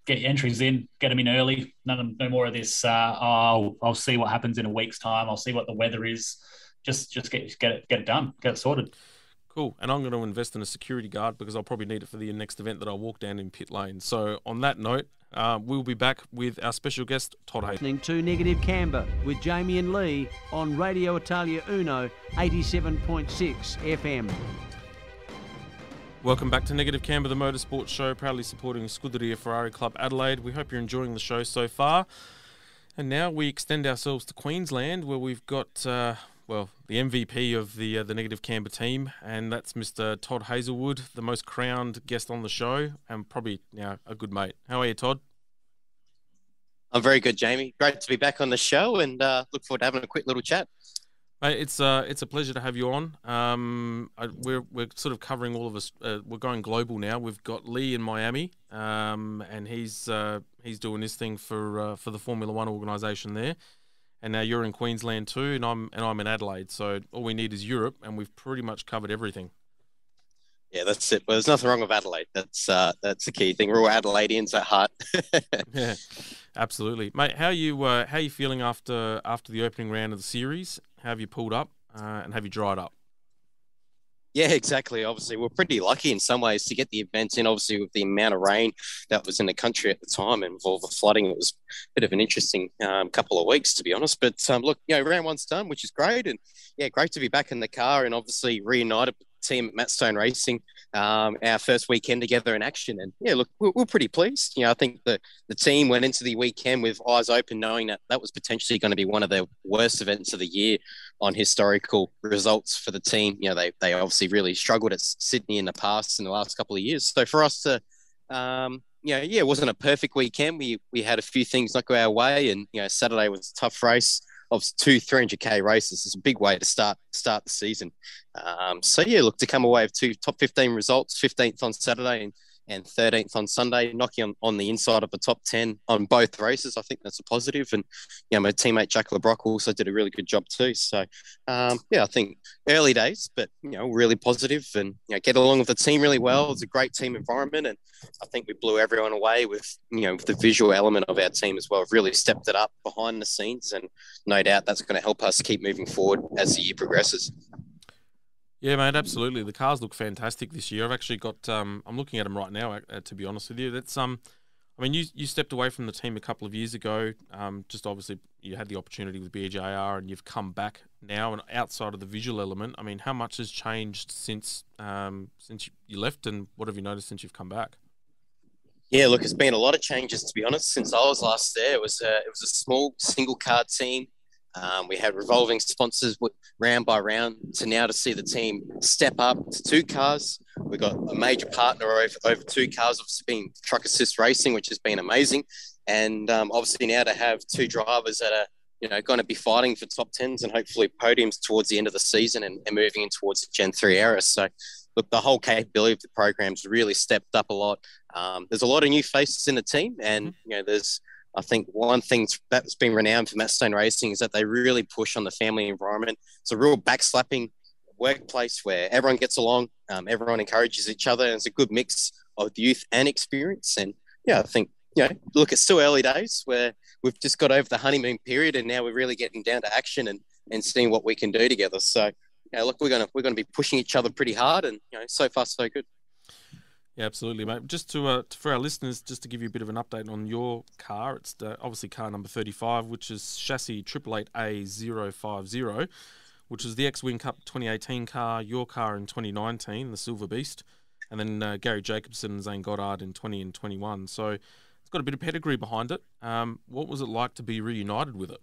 get your entries in, get them in early. None of, no more of this. Uh, oh, I'll see what happens in a week's time. I'll see what the weather is. Just just get get it get it done. Get it sorted. Cool. And I'm going to invest in a security guard because I'll probably need it for the next event that I walk down in pit lane. So on that note, uh, we'll be back with our special guest Todd Hayes. Listening to Negative Camber with Jamie and Leigh on Radio Italia Uno 87.6 FM. Welcome back to Negative Camber, the motorsport show, proudly supporting Scuderia Ferrari Club Adelaide. We hope you're enjoying the show so far. And now we extend ourselves to Queensland, where we've got, uh, well, the MVP of the uh, the Negative Camber team, and that's Mr. Todd Hazelwood, the most crowned guest on the show, and probably now a good mate. How are you, Todd? I'm very good, Jamie. Great to be back on the show, and uh, look forward to having a quick little chat. Mate, it's uh, it's a pleasure to have you on. Um, I, we're we're sort of covering all of us. Uh, we're going global now. We've got Leigh in Miami, um, and he's uh, he's doing this thing for uh, for the Formula One organisation there. And now you're in Queensland too, and I'm and I'm in Adelaide. So all we need is Europe, and we've pretty much covered everything. Yeah, that's it. Well, there's nothing wrong with Adelaide. That's uh, that's the key thing. We're all Adelaideans at heart. yeah, absolutely, mate. How you uh, how you feeling after after the opening round of the series? Have you pulled up uh, and have you dried up? Yeah, exactly. Obviously, we're pretty lucky in some ways to get the events in. Obviously, with the amount of rain that was in the country at the time and with all the flooding, it was a bit of an interesting um, couple of weeks, to be honest. But um, look, you know, round one's done, which is great. And yeah, great to be back in the car and obviously reunited team at Matt Stone Racing, um, our first weekend together in action. And yeah, look, we're, we're, pretty pleased. You know, I think the, the team went into the weekend with eyes open, knowing that that was potentially going to be one of the worst events of the year on historical results for the team. You know, they, they obviously really struggled at Sydney in the past in the last couple of years. So for us to, um, you know, yeah, it wasn't a perfect weekend. We we had a few things not go our way, and you know, Saturday was a tough race of two 300k races is a big way to start start the season. Um, so yeah, look to come away with two top 15 results, 15th on Saturday and and 13th on Sunday, knocking on, on the inside of the top 10 on both races. I think that's a positive. And, you know, my teammate Jack Le Brocq also did a really good job too. So, um, yeah, I think early days, but, you know, really positive and, you know, get along with the team really well. It's a great team environment. And I think we blew everyone away with, you know, the visual element of our team as well. We've really stepped it up behind the scenes. And no doubt that's going to help us keep moving forward as the year progresses. Yeah, mate, absolutely. The cars look fantastic this year. I've actually got. Um, I'm looking at them right now. Uh, to be honest with you, that's um. I mean, you you stepped away from the team a couple of years ago. Um, just obviously you had the opportunity with BJR, and you've come back now. And outside of the visual element, I mean, how much has changed since um since you left, and what have you noticed since you've come back? Yeah, look, it's been a lot of changes to be honest. Since I was last there, it was a, it was a small single car team. Um, we had revolving sponsors round by round to now to see the team step up to two cars. We've got a major partner over, over two cars, obviously being Truck Assist Racing, which has been amazing. And um, obviously now to have two drivers that are you know, going to be fighting for top tens and hopefully podiums towards the end of the season and, and moving in towards the Gen 3 era. So, look, the whole capability of the program's really stepped up a lot. Um, there's a lot of new faces in the team, and, mm-hmm. you know, there's I think one thing that's been renowned for Matt Stone Racing is that they really push on the family environment. It's a real backslapping workplace where everyone gets along, um, everyone encourages each other, and it's a good mix of youth and experience. And yeah, I think you know, look, it's still early days where we've just got over the honeymoon period, and now we're really getting down to action and and seeing what we can do together. So yeah, look, we're gonna we're gonna be pushing each other pretty hard, and you know, so far so good. Yeah, absolutely, mate. Just to uh, for our listeners, just to give you a bit of an update on your car, it's uh, obviously car number thirty-five, which is chassis triple eight A 50 which is the ex-Whincup 2018 car, your car in 2019, the Silver Beast, and then uh, Garry Jacobson and Zane Goddard in 20 and 21. So it's got a bit of pedigree behind it. Um, what was it like to be reunited with it?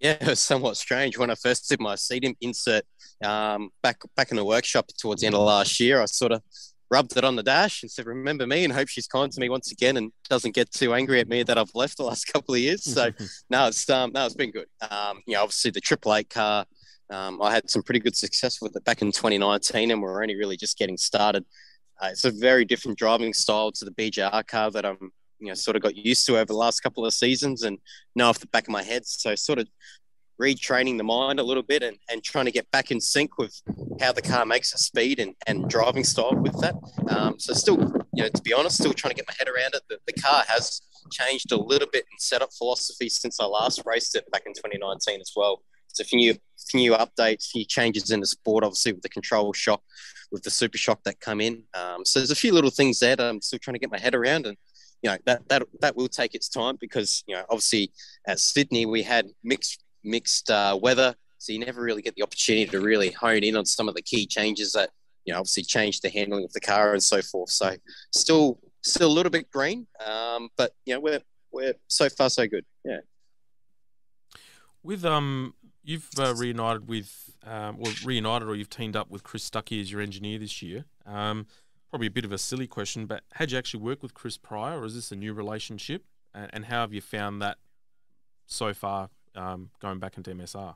Yeah, it was somewhat strange when I first did my seat insert um, back back in the workshop towards the end of last year. I sort of rubbed it on the dash and said, "Remember me," and hope she's kind to me once again and doesn't get too angry at me that I've left the last couple of years. So no, it's um, no, it's been good. Um, you know, obviously the Triple Eight car, um, I had some pretty good success with it back in 2019, and we're only really just getting started. Uh, it's a very different driving style to the BJR car that I'm, you know, sort of got used to over the last couple of seasons and know off the back of my head. So sort of retraining the mind a little bit and, and trying to get back in sync with how the car makes a speed and, and driving style with that. Um, so still, you know, to be honest, still trying to get my head around it. The, the car has changed a little bit in setup philosophy since I last raced it back in 2019 as well. So a few new, updates, few changes in the sport, obviously with the control shock, with the super shock that come in. Um, so there's a few little things there that I'm still trying to get my head around and you know that that that will take its time because you know obviously at Sydney we had mixed mixed uh, weather, so you never really get the opportunity to really hone in on some of the key changes that you know obviously changed the handling of the car and so forth. So still still a little bit green, um, but you know we're we're so far so good. Yeah. With um, you've uh, reunited with um, well reunited or you've teamed up with Chris Stuckey as your engineer this year. Um, probably a bit of a silly question, but had you actually worked with Chris prior, or is this a new relationship? And, and how have you found that so far um, going back into MSR?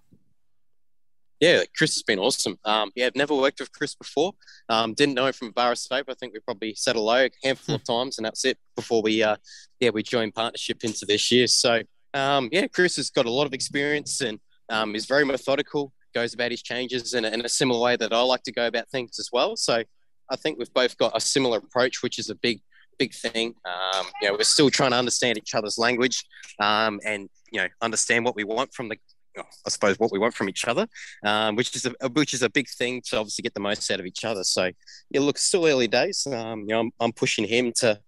Yeah, Chris has been awesome. Um, yeah, I've never worked with Chris before. Um, didn't know him from Bar State. I think we probably said hello a handful of times, and that's it before we, uh, yeah, we joined partnership into this year. So, um, yeah, Chris has got a lot of experience and um, is very methodical. Goes about his changes in a, in a similar way that I like to go about things as well. So, I think we've both got a similar approach, which is a big, big thing. Um, you know, we're still trying to understand each other's language um, and you know understand what we want from the I suppose what we want from each other, um, which is a which is a big thing to obviously get the most out of each other. So yeah, look, still early days. Um, you know, I'm, I'm pushing him to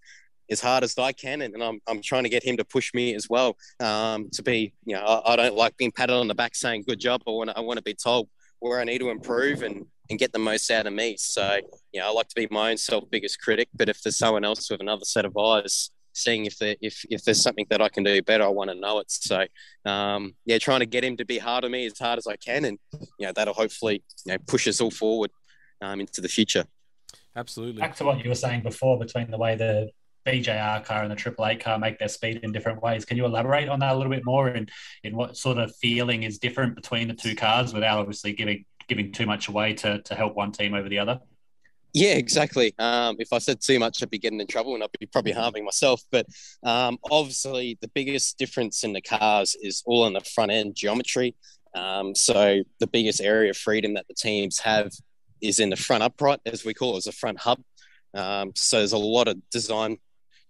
as hard as I can, and, and I'm, I'm trying to get him to push me as well. Um, to be, you know, I, I, don't like being patted on the back saying good job. I want I want to be told where I need to improve and and get the most out of me. So you know, I like to be my own self biggest critic. But if there's someone else with another set of eyes seeing if there if if there's something that I can do better, I want to know it. So um, yeah, trying to get him to be hard on me as hard as I can, and you know that'll hopefully you know push us all forward um, into the future. Absolutely. Back to what you were saying before between the way the BJR car and the Triple Eight car make their speed in different ways. Can you elaborate on that a little bit more and in what sort of feeling is different between the two cars without obviously giving giving too much away to, to help one team over the other? Yeah, exactly. Um, if I said too much, I'd be getting in trouble and I'd be probably harming myself. But um, obviously, the biggest difference in the cars is all in the front end geometry. Um, so the biggest area of freedom that the teams have is in the front upright, as we call it, as a front hub. Um, so there's a lot of design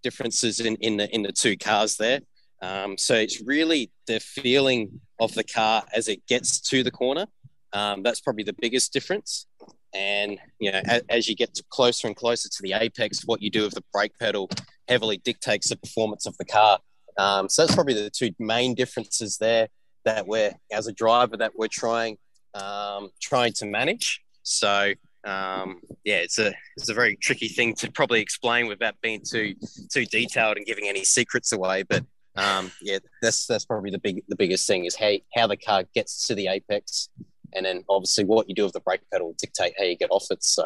differences in, in the in the two cars there. Um, so it's really the feeling of the car as it gets to the corner. Um, that's probably the biggest difference. And you know, as, as you get closer and closer to the apex, what you do with the brake pedal heavily dictates the performance of the car. Um, so that's probably the two main differences there that we're, as a driver, that we're trying um, trying to manage. So um, yeah, it's a it's a very tricky thing to probably explain without being too too detailed and giving any secrets away. But um, yeah, that's that's probably the big the biggest thing is how how the car gets to the apex and then obviously what you do with the brake pedal will dictate how you get off it. So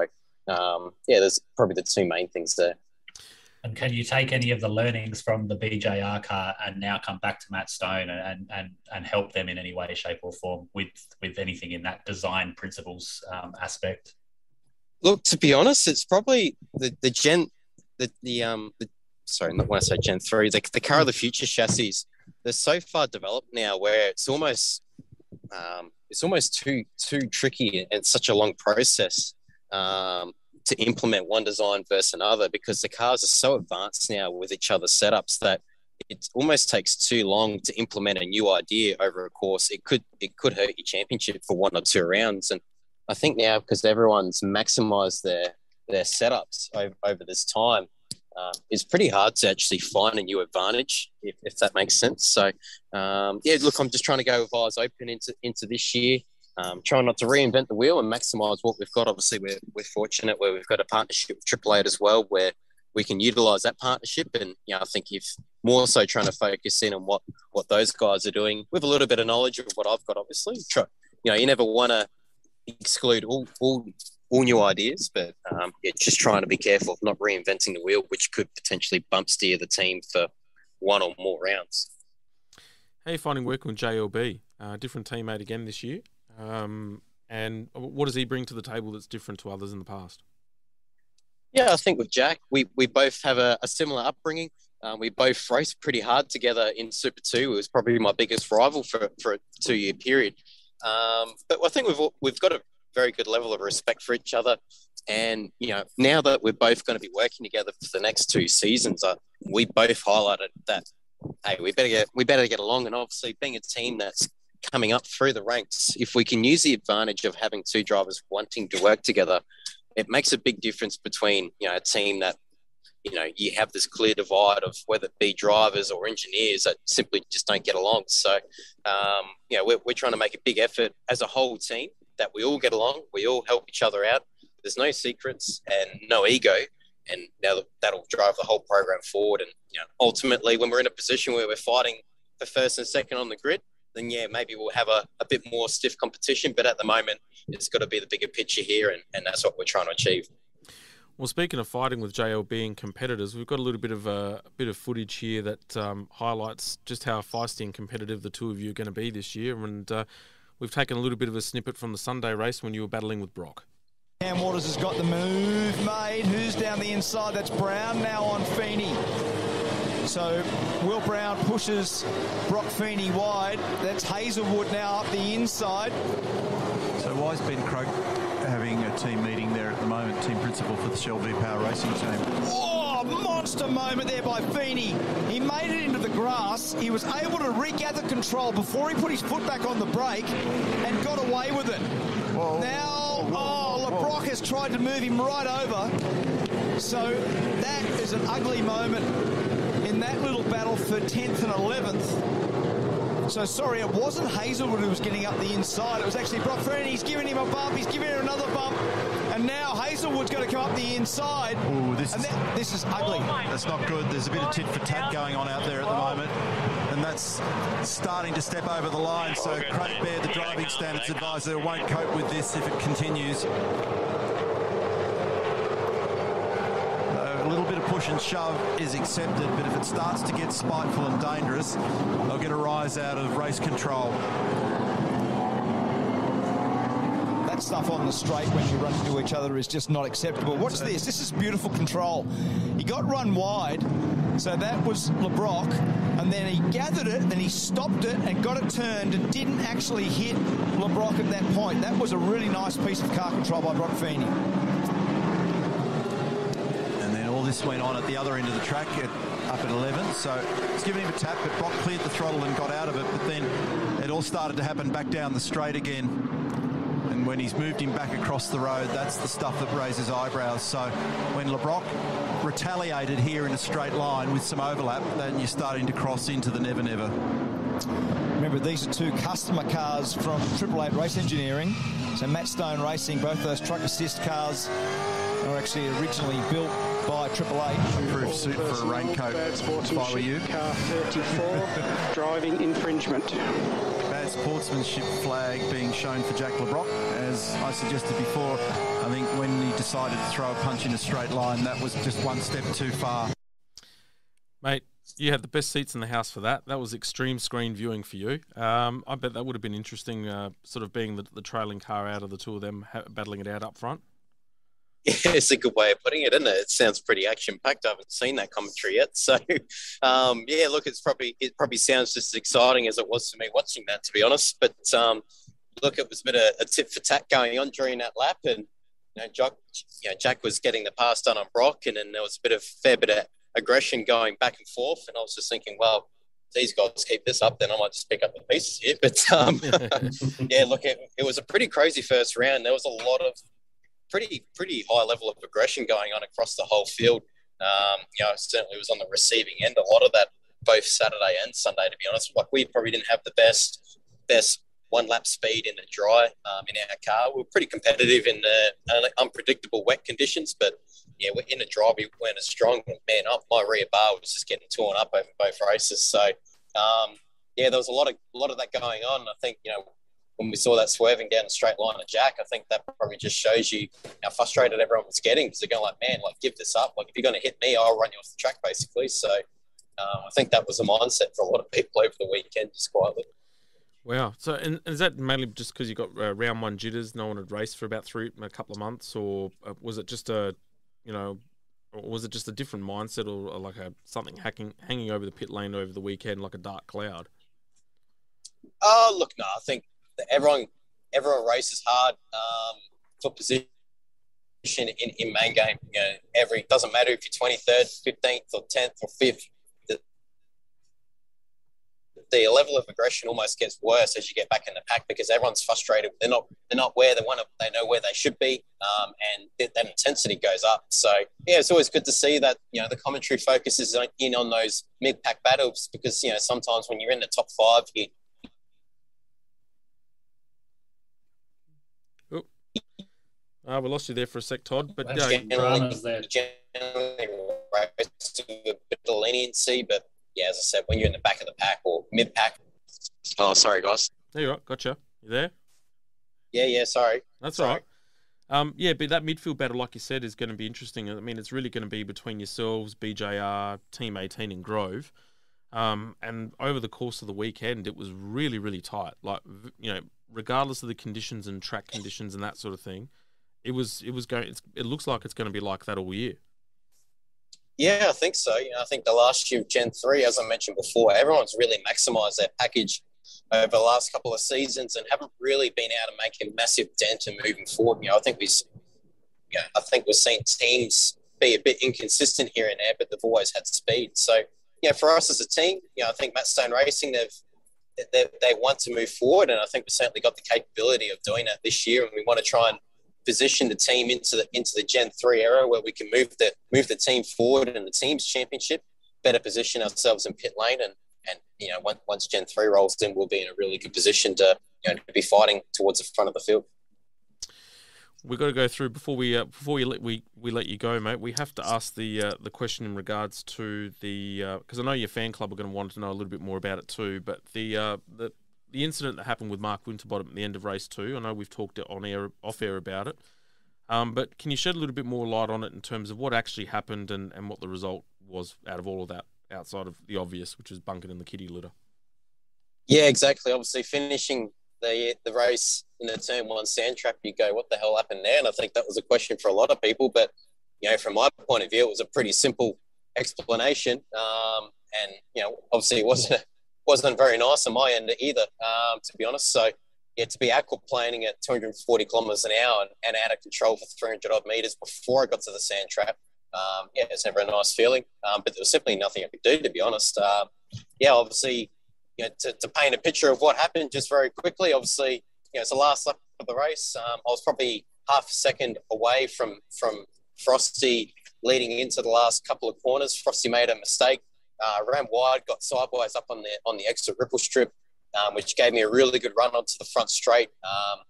um, yeah, there's probably the two main things there. And can you take any of the learnings from the BJR car and now come back to Matt Stone and and and help them in any way, shape, or form with with anything in that design principles um, aspect? Look, to be honest, it's probably the the gen the the um the, sorry, not when I say Gen three, the, the car of the future chassis. They're so far developed now where it's almost um, it's almost too too tricky and such a long process um, to implement one design versus another because the cars are so advanced now with each other's setups that it almost takes too long to implement a new idea over a course. It could it could hurt your championship for one or two rounds. And I think now because everyone's maximized their their setups over, over this time, uh, it's pretty hard to actually find a new advantage, if, if that makes sense. So, um, yeah, look, I'm just trying to go with eyes open into into this year. Um, trying not to reinvent the wheel and maximise what we've got. Obviously, we're, we're fortunate where we've got a partnership with Triple Eight as well, where we can utilise that partnership. And you know, I think if more so trying to focus in on what what those guys are doing with a little bit of knowledge of what I've got. Obviously, try, you know, you never want to exclude all all all new ideas, but um, yeah, just trying to be careful of not reinventing the wheel, which could potentially bump steer the team for one or more rounds. How are you finding working with JLB? Uh, different teammate again this year. Um, and what does he bring to the table that's different to others in the past? Yeah, I think with Jack, we, we both have a, a similar upbringing. Um, we both raced pretty hard together in Super 2. It was probably my biggest rival for, for a two year period. Um, but I think we've, we've got a very good level of respect for each other. And you know, now that we're both going to be working together for the next two seasons, uh, we both highlighted that hey, we better get we better get along. And obviously, being a team that's coming up through the ranks, if we can use the advantage of having two drivers wanting to work together, it makes a big difference between you know a team that you know you have this clear divide of whether it be drivers or engineers that simply just don't get along. So um, you know we're, we're trying to make a big effort as a whole team that we all get along, we all help each other out. There's no secrets and no ego, and now that'll drive the whole program forward. And you know, ultimately, when we're in a position where we're fighting for first and second on the grid, then yeah, maybe we'll have a, a bit more stiff competition. But at the moment, it's got to be the bigger picture here, and, and that's what we're trying to achieve. Well, speaking of fighting with JLB and competitors, we've got a little bit of a, a bit of footage here that um, highlights just how feisty and competitive the two of you are going to be this year, and. Uh, We've taken a little bit of a snippet from the Sunday race when you were battling with Brock. Cam Waters has got the move made. Who's down the inside? That's Brown now on Feeney. So Will Brown pushes Broc Feeney wide. That's Hazelwood now up the inside. So why is Ben Croke having a team meeting there at the moment, team principal for the Shell V-Power Racing team? Whoa! Oh, monster moment there by Feeney. He made it into the grass. He was able to regather control before he put his foot back on the brake and got away with it. Whoa. Now, oh, Le Brocq has tried to move him right over. So that is an ugly moment in that little battle for 10th and 11th. So sorry, it wasn't Hazelwood who was getting up the inside. It was actually Broc Feeney. He's giving him a bump. He's giving him another bump. And now Hazelwood's going to come up the inside. Ooh, this and is, that- this is ugly. that's not good. There's a bit of tit for tat going on out there at the moment. And that's starting to step over the line. So Craig Baird, the driving standards advisor, won't cope with this if it continues. A little bit of push and shove is accepted, but if it starts to get spiteful and dangerous, they'll get a rise out of race control. That stuff on the straight when you run into each other is just not acceptable. Watch this. This is beautiful control. He got run wide, so that was Le Brocq, and then he gathered it, then he stopped it and got it turned and didn't actually hit Le Brocq at that point. That was a really nice piece of car control by Broc Feeney. And then all this went on at the other end of the track at, up at 11. So it's giving him a tap, but Broc cleared the throttle and got out of it. But then it all started to happen back down the straight again. And when he's moved him back across the road, that's the stuff that raises eyebrows. So when Le Brocq retaliated here in a straight line with some overlap, then you're starting to cross into the Never Never. Remember, these are two customer cars from Triple Eight Race Engineering. So Matt Stone Racing, both those truck assist cars are actually originally built by Triple Eight. Approved suit for a raincoat if I were you. Car 34, driving infringement. Sportsmanship flag being shown for Jack Le Brocq. As I suggested before, I think when he decided to throw a punch in a straight line, that was just one step too far. Mate, you had the best seats in the house for that. That was extreme screen viewing for you. Um, I bet that would have been interesting, uh, sort of being the, the trailing car out of the two of them, ha- battling it out up front. It's a good way of putting it, isn't it? It sounds pretty action packed. I haven't seen that commentary yet, so um, yeah. Look, it's probably it probably sounds just as exciting as it was to me watching that, to be honest. But um, look, it was a bit of a tit for tat going on during that lap, and you know, Jack, you know, Jack was getting the pass done on Broc, and then there was a bit of fair bit of aggression going back and forth. And I was just thinking, well, these guys keep this up, then I might just pick up the pieces here. But um, yeah, look, it, it was a pretty crazy first round. There was a lot of pretty pretty high level of aggression going on across the whole field. Um, you know, certainly was on the receiving end. A lot of that both Saturday and Sunday, to be honest. Like we probably didn't have the best best one lap speed in the dry um, in our car. We were pretty competitive in the uh, unpredictable wet conditions, but yeah, we're in the dry. We weren't as strong. Man, up my rear bar was just getting torn up over both races. So um, yeah, there was a lot of a lot of that going on. I think you know when we saw that swerving down the straight line of Jack, I think that probably just shows you how frustrated everyone was getting because they're going like, man, like give this up. Like if you're going to hit me, I'll run you off the track basically. So um, I think that was a mindset for a lot of people over the weekend, just quietly. Wow. So, and, and is that mainly just because you got uh, round one jitters? No one had raced for about three, a couple of months, or uh, was it just a, you know, or was it just a different mindset, or, or like a something hacking, hanging over the pit lane over the weekend, like a dark cloud? Oh, look, no, I think everyone everyone races hard um, for position in, in main game. You know, every doesn't matter if you're 23rd, 15th, or 10th, or 5th. The, level of aggression almost gets worse as you get back in the pack because everyone's frustrated. They're not they're not where they want to. They know where they should be, um, and that, that intensity goes up. So yeah, it's always good to see that you know the commentary focuses in on those mid pack battles because you know sometimes when you're in the top five, you Uh, we lost you there for a sec, Todd. But That's uh, getting there. generally race to a bit of leniency, but yeah, as I said, when you're in the back of the pack or mid pack. Oh, sorry, guys. there you are. Gotcha. You there? Yeah, yeah, sorry. That's all Sorry. right. Um, yeah, but that midfield battle, like you said, is going to be interesting. I mean, it's really going to be between yourselves, BJR, Team 18, and Grove. Um, and over the course of the weekend, it was really, really tight. Like, you know, regardless of the conditions and track conditions and that sort of thing, it was, it was going. It looks like it's going to be like that all year. Yeah, I think so. You know, I think the last year of Gen 3, as I mentioned before, everyone's really maximised their package over the last couple of seasons and haven't really been able to make a massive dent in moving forward. You know, I think we, you know, I think we're seeing teams be a bit inconsistent here and there, but they've always had speed. So, know, for us as a team, you know, I think Matt Stone Racing, they've they, they want to move forward, and I think we've certainly got the capability of doing that this year. And we want to try and position the team into the into the Gen three era where we can move the move the team forward in the team's championship, better position ourselves in pit lane, and and you know once, once Gen three rolls in, we'll be in a really good position to you know to be fighting towards the front of the field we've got to go through before we uh, before we let we, we let you go, mate. We have to ask the uh, the question in regards to the because uh, I know your fan club are going to want to know a little bit more about it too. But the uh, the the incident that happened with Mark Winterbottom at the end of race two, I know we've talked on air off air about it. Um, but can you shed a little bit more light on it in terms of what actually happened and, and what the result was out of all of that, outside of the obvious, which is bunking in the kitty litter? Yeah, exactly. Obviously, finishing the the race in the turn one sand trap, you go, what the hell happened there? And I think that was a question for a lot of people. But you know, from my point of view, it was a pretty simple explanation. Um, and you know, obviously, it wasn't wasn't very nice on my end either, um, to be honest. So yeah, to be aquaplaning at 240 kilometers an hour and, and out of control for 300 odd meters before I got to the sand trap, um, yeah, it's never a nice feeling. Um, but there was simply nothing I could do, to be honest. Um, yeah, obviously, you know, to, to paint a picture of what happened just very quickly, obviously, you know, it's the last lap of the race. Um, I was probably half a second away from from Frosty leading into the last couple of corners. Frosty made a mistake, uh, ran wide, got sideways up on the on the exit ripple strip, um, which gave me a really good run onto the front straight. Um,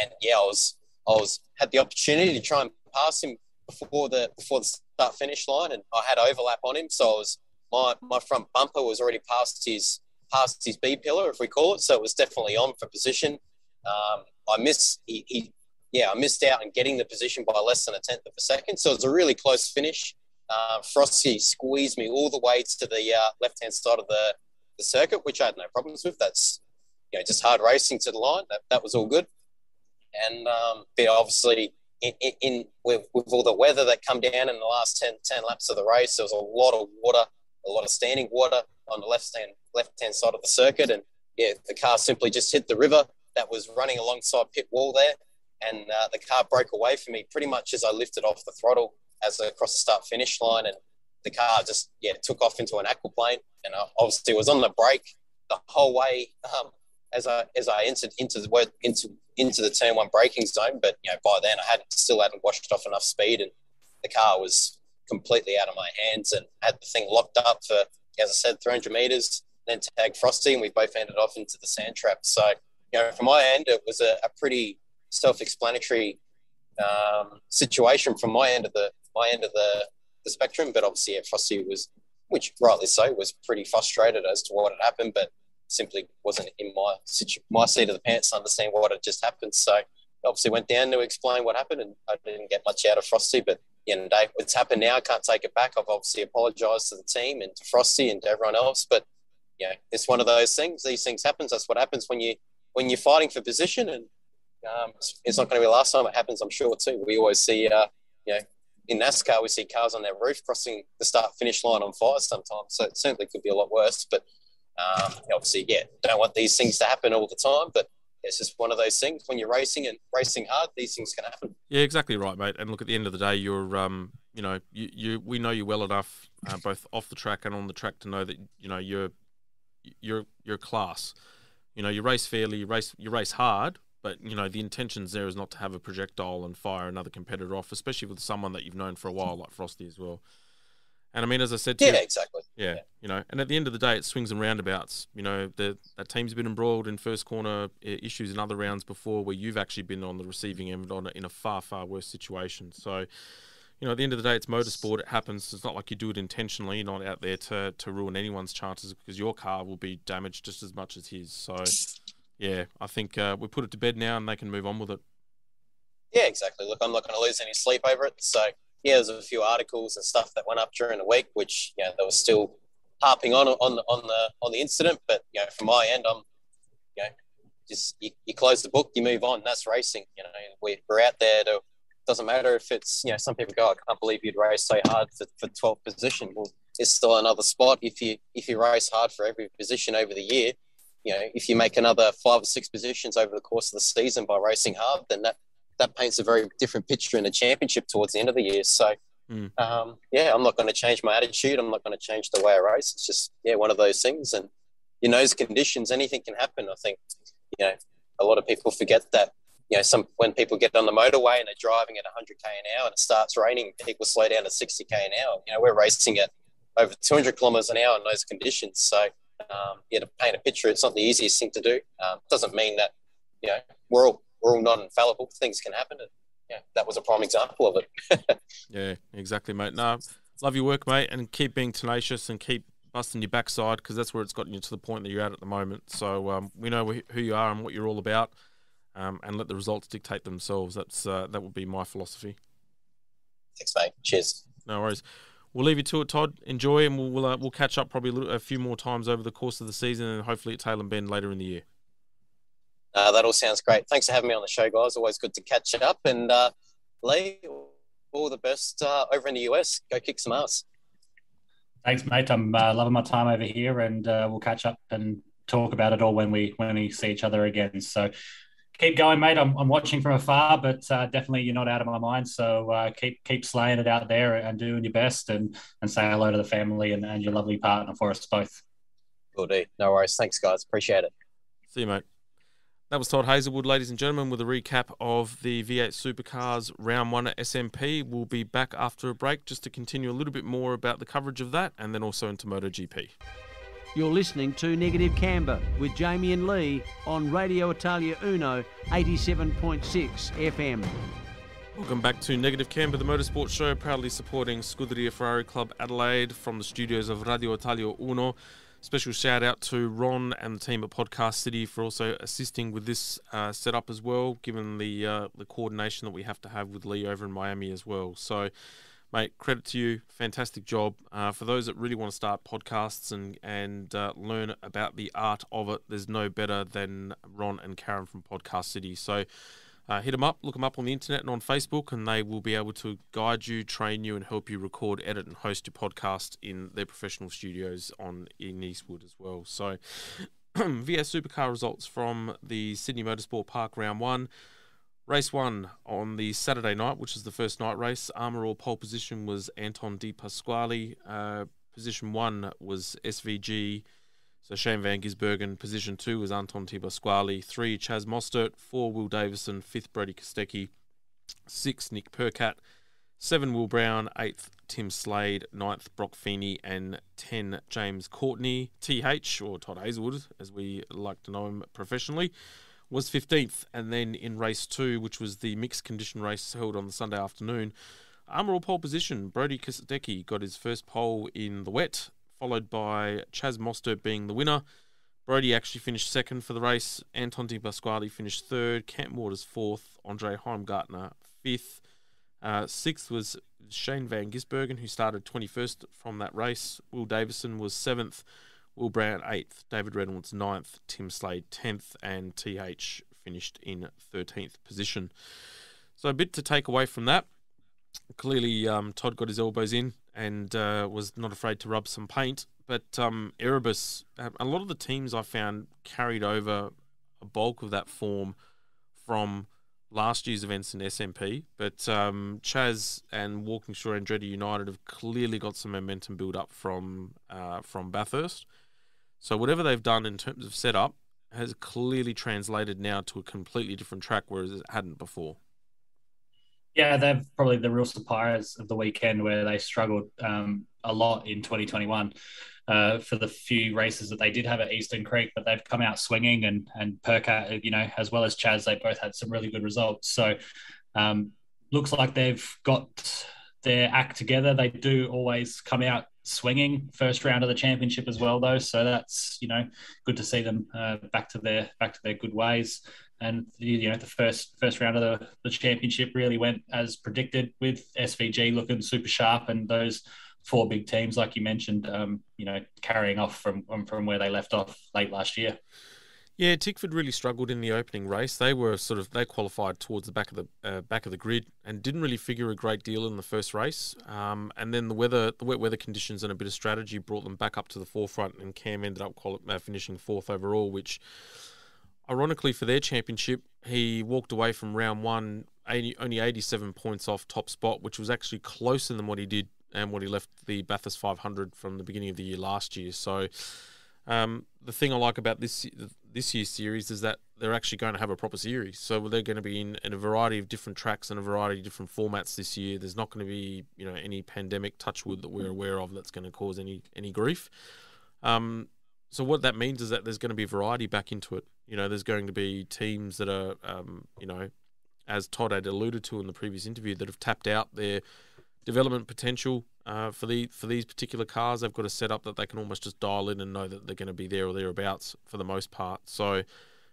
and yeah, I was I was had the opportunity to try and pass him before the before the start finish line, and I had overlap on him, so I was my my front bumper was already past his past his B pillar, if we call it. So it was definitely on for position. Um, I missed, he, he, yeah, I missed out on getting the position by less than a tenth of a second. So it was a really close finish. Uh, Frosty squeezed me all the way to the uh, left hand side of the, the circuit, which I had no problems with. That's you know just hard racing to the line. That, that was all good. And um, but obviously, in, in, in with, with, all the weather that come down in the last 10, 10 laps of the race, there was a lot of water, a lot of standing water on the left hand left hand side of the circuit, and yeah, the car simply just hit the river that was running alongside pit wall there, and uh, the car broke away from me pretty much as I lifted off the throttle as I across the start finish line, and the car just yeah took off into an aquaplane, and I obviously was on the brake the whole way um, as I as I entered into the into into the turn one braking zone. But you know by then I hadn't still hadn't washed off enough speed, and the car was completely out of my hands, and had the thing locked up for as I said 300 meters, then tagged Frosty, and we both ended off into the sand trap. So you know, from my end, it was a, a pretty self-explanatory um, situation from my end of the my end of the, the spectrum. But obviously, Frosty was, which rightly so, was pretty frustrated as to what had happened, but simply wasn't in my situ- my seat of the pants to understand what had just happened. So obviously went down to explain what happened, and I didn't get much out of Frosty. But the end of the day, it's happened now. I can't take it back. I've obviously apologised to the team and to Frosty and to everyone else, but yeah, it's one of those things. These things happen. That's what happens when you when you're fighting for position, and um, it's not going to be the last time it happens. I'm sure too. We always see, uh, you know, in NASCAR we see cars on their roof crossing the start finish line on fire sometimes. So it certainly could be a lot worse. But um, obviously, yeah, don't want these things to happen all the time. But it's just one of those things when you're racing and racing hard, these things can happen. Yeah, exactly right, mate. And look, at the end of the day, you're, um, you know, you, you we know you well enough, uh, both off the track and on the track, to know that you know you're you're you're class. You know, you race fairly, you race you race hard, but you know the intentions there is not to have a projectile and fire another competitor off, especially with someone that you've known for a while like Frosty as well. And I mean, as I said, yeah, you, exactly. Yeah, yeah, you know, and at the end of the day, it swings and roundabouts. You know, the that team's been embroiled in first corner issues in other rounds before, where you've actually been on the receiving end on it in a far far worse situation. So, you know, at the end of the day, it's motorsport. It happens. It's not like you do it intentionally. You're not out there to, to ruin anyone's chances because your car will be damaged just as much as his. So, yeah, I think uh, we put it to bed now and they can move on with it. Yeah, exactly. Look, I'm not going to lose any sleep over it. So, yeah, there's a few articles and stuff that went up during the week, which yeah, they were still harping on on the on the on the incident. But you know, from my end, I'm you know, just you, you close the book, you move on. That's racing. You know, we, we're out there to doesn't matter if it's you know some people go I can't believe you'd race so hard for, for 12th position well it's still another spot if you if you race hard for every position over the year you know if you make another five or six positions over the course of the season by racing hard then that that paints a very different picture in the championship towards the end of the year so Mm. Um, yeah, I'm not going to change my attitude. I'm not going to change the way I race. It's just yeah, one of those things. And in those conditions, anything can happen. I think you know a lot of people forget that. You know, some when people get on the motorway and they're driving at 100k an hour and it starts raining, people slow down to 60k an hour. You know, we're racing at over 200 kilometers an hour in those conditions. So um, yeah, to paint a picture, it's not the easiest thing to do. Um, doesn't mean that you know we're all we're all not infallible. Things can happen, and yeah, that was a prime example of it. yeah, exactly, mate. No, love your work, mate, and keep being tenacious and keep busting your backside because that's where it's gotten you to the point that you're at at the moment. So um, we know who you are and what you're all about, um, and let the results dictate themselves. That's uh, that would be my philosophy. Thanks, mate. Cheers. No worries. We'll leave you to it, Todd. Enjoy, and we'll we'll, uh, we'll catch up probably a, little, a, few more times over the course of the season, and hopefully at Tailem Bend later in the year. Uh, that all sounds great. Thanks for having me on the show, guys. Always good to catch up. And uh, Leigh, all the best uh, over in the US. Go kick some ass. Thanks, mate. I'm uh, loving my time over here, and uh, we'll catch up and talk about it all when we when we see each other again. So keep going, mate. I'm, I'm watching from afar, but uh, definitely you're not out of my mind. So uh, keep keep slaying it out there and doing your best, and and say hello to the family and, and your lovely partner for us both. Will do. No worries. Thanks, guys. Appreciate it. See you, mate. That was Todd Hazelwood, ladies and gentlemen, with a recap of the V8 Supercars round one at SMP. We'll be back after a break just to continue a little bit more about the coverage of that and then also into MotoGP. You're listening to Negative Camber with Jamie and Leigh on Radio Italia Uno 87.6 FM. Welcome back to Negative Camber, the motorsport show, proudly supporting Scuderia Ferrari Club Adelaide from the studios of Radio Italia Uno. Special shout out to Ron and the team at Podcast City for also assisting with this uh, setup as well, given the uh, the coordination that we have to have with Leigh over in Miami as well. So, mate, credit to you, fantastic job. Uh, for those that really want to start podcasts and and uh, learn about the art of it, there's no better than Ron and Karen from Podcast City. So uh, hit them up, look them up on the internet and on Facebook, and they will be able to guide you, train you, and help you record, edit, and host your podcast in their professional studios on in Eastwood as well. So, V8 Supercar results from the Sydney Motorsport Park Round One. Race one on the Saturday night, which is the first night race. Armour All pole position was Anton De Pasquale. Uh, position one was SVG so Shane Van Gisbergen, position two was Anton De Pasquale, three Chaz Mostert, four Will Davison, fifth Brodie Kostecki, six Nick Percat, seven Will Brown, eighth Tim Slade, ninth Broc Feeney, and ten James Courtney. TH, or Todd Hazelwood, as we like to know him professionally, was 15th. And then in race two, which was the mixed condition race held on the Sunday afternoon, Armour pole position. Brodie Kostecki got his first pole in the wet followed by Chaz Mostert being the winner. Brodie actually finished second for the race. Anton De Pasquale finished third. Cam Waters fourth. Andre Heimgartner fifth. Uh, sixth was Shane Van Gisbergen, who started 21st from that race. Will Davison was seventh. Will Brown eighth. David Reynolds ninth. Tim Slade 10th. And TH finished in 13th position. So a bit to take away from that. Clearly, um, Todd got his elbows in and uh, was not afraid to rub some paint. But um, Erebus, a lot of the teams I found carried over a bulk of that form from last year's events in SMP. But um, Chaz and Walkinshaw Andretti United have clearly got some momentum build up from uh, from Bathurst. So whatever they've done in terms of setup has clearly translated now to a completely different track, whereas it hadn't before. Yeah, they're probably the real suppliers of the weekend where they struggled um, a lot in 2021 uh, for the few races that they did have at Eastern Creek, but they've come out swinging and and Percat, you know, as well as Chaz, they both had some really good results. So um, looks like they've got their act together. They do always come out swinging first round of the championship as well, though. So that's you know good to see them uh, back to their back to their good ways and you know the first first round of the, the championship really went as predicted with SVG looking super sharp and those four big teams like you mentioned um, you know carrying off from from where they left off late last year yeah, Tickford really struggled in the opening race. They were sort of they qualified towards the back of the uh, back of the grid and didn't really figure a great deal in the first race. Um, and then the weather, the wet weather conditions, and a bit of strategy brought them back up to the forefront. And Cam ended up quali- uh, finishing fourth overall, which Ironically, for their championship, he walked away from round one 80, only 87 points off top spot, which was actually closer than what he did and what he left the Bathurst 500 from the beginning of the year last year. So um, the thing I like about this this year's series is that they're actually going to have a proper series. So they're going to be in, in a variety of different tracks and a variety of different formats this year. There's not going to be you know any pandemic touchwood that we're aware of that's going to cause any any grief. Um, so what that means is that there's going to be variety back into it. You know, there's going to be teams that are, um, you know, as Todd had alluded to in the previous interview, that have tapped out their development potential uh, for the for these particular cars. They've got a setup that they can almost just dial in and know that they're going to be there or thereabouts for the most part. So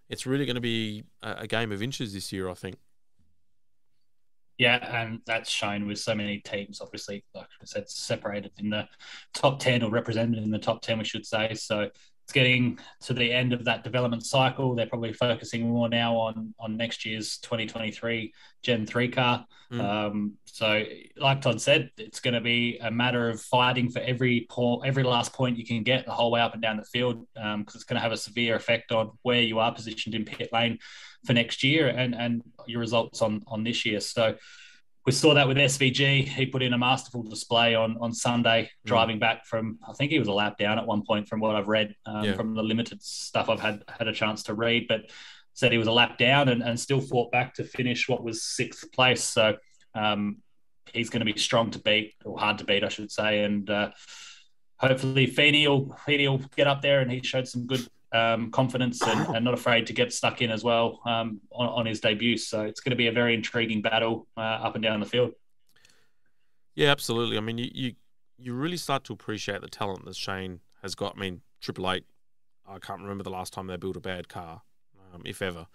it's really going to be a, a game of inches this year, I think. Yeah, and that's shown with so many teams. Obviously, like I said, separated in the top ten or represented in the top ten, we should say. So it's getting to the end of that development cycle. They're probably focusing more now on on next year's 2023 Gen 3 car. Mm. Um, so, like Todd said, it's going to be a matter of fighting for every point, every last point you can get the whole way up and down the field, because um, it's going to have a severe effect on where you are positioned in pit lane for next year and and your results on on this year. So we saw that with SVG. He put in a masterful display on on Sunday, mm. driving back from I think he was a lap down at one point from what I've read um, yeah. from the limited stuff I've had had a chance to read, but said he was a lap down and, and still fought back to finish what was sixth place. So um, he's going to be strong to beat or hard to beat, I should say, and. Uh, hopefully Feeney will Feeney will get up there and he showed some good um, confidence and, and, not afraid to get stuck in as well um, on, on, his debut. So it's going to be a very intriguing battle uh, up and down the field. Yeah, absolutely. I mean, you, you you really start to appreciate the talent that Shane has got. I mean, Triple Eight. I can't remember the last time they built a bad car, um, if ever.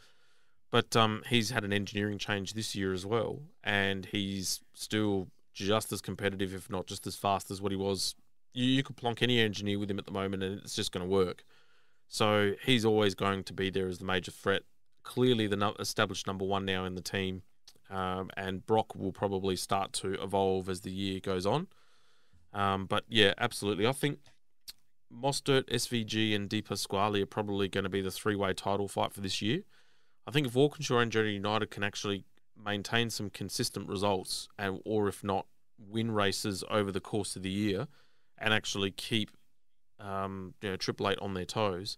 But um, he's had an engineering change this year as well, and he's still just as competitive, if not just as fast as what he was. You, you could plonk any engineer with him at the moment, and it's just going to work. So he's always going to be there as the major threat. Clearly, the no- established number one now in the team, um, and Broc will probably start to evolve as the year goes on. Um, but yeah, absolutely. I think Mostert, SVG, and De Pasquale are probably going to be the three-way title fight for this year. I think if Walkinshaw Andretti United can actually maintain some consistent results, and or if not, win races over the course of the year, and actually keep um, you know, Triple Eight on their toes.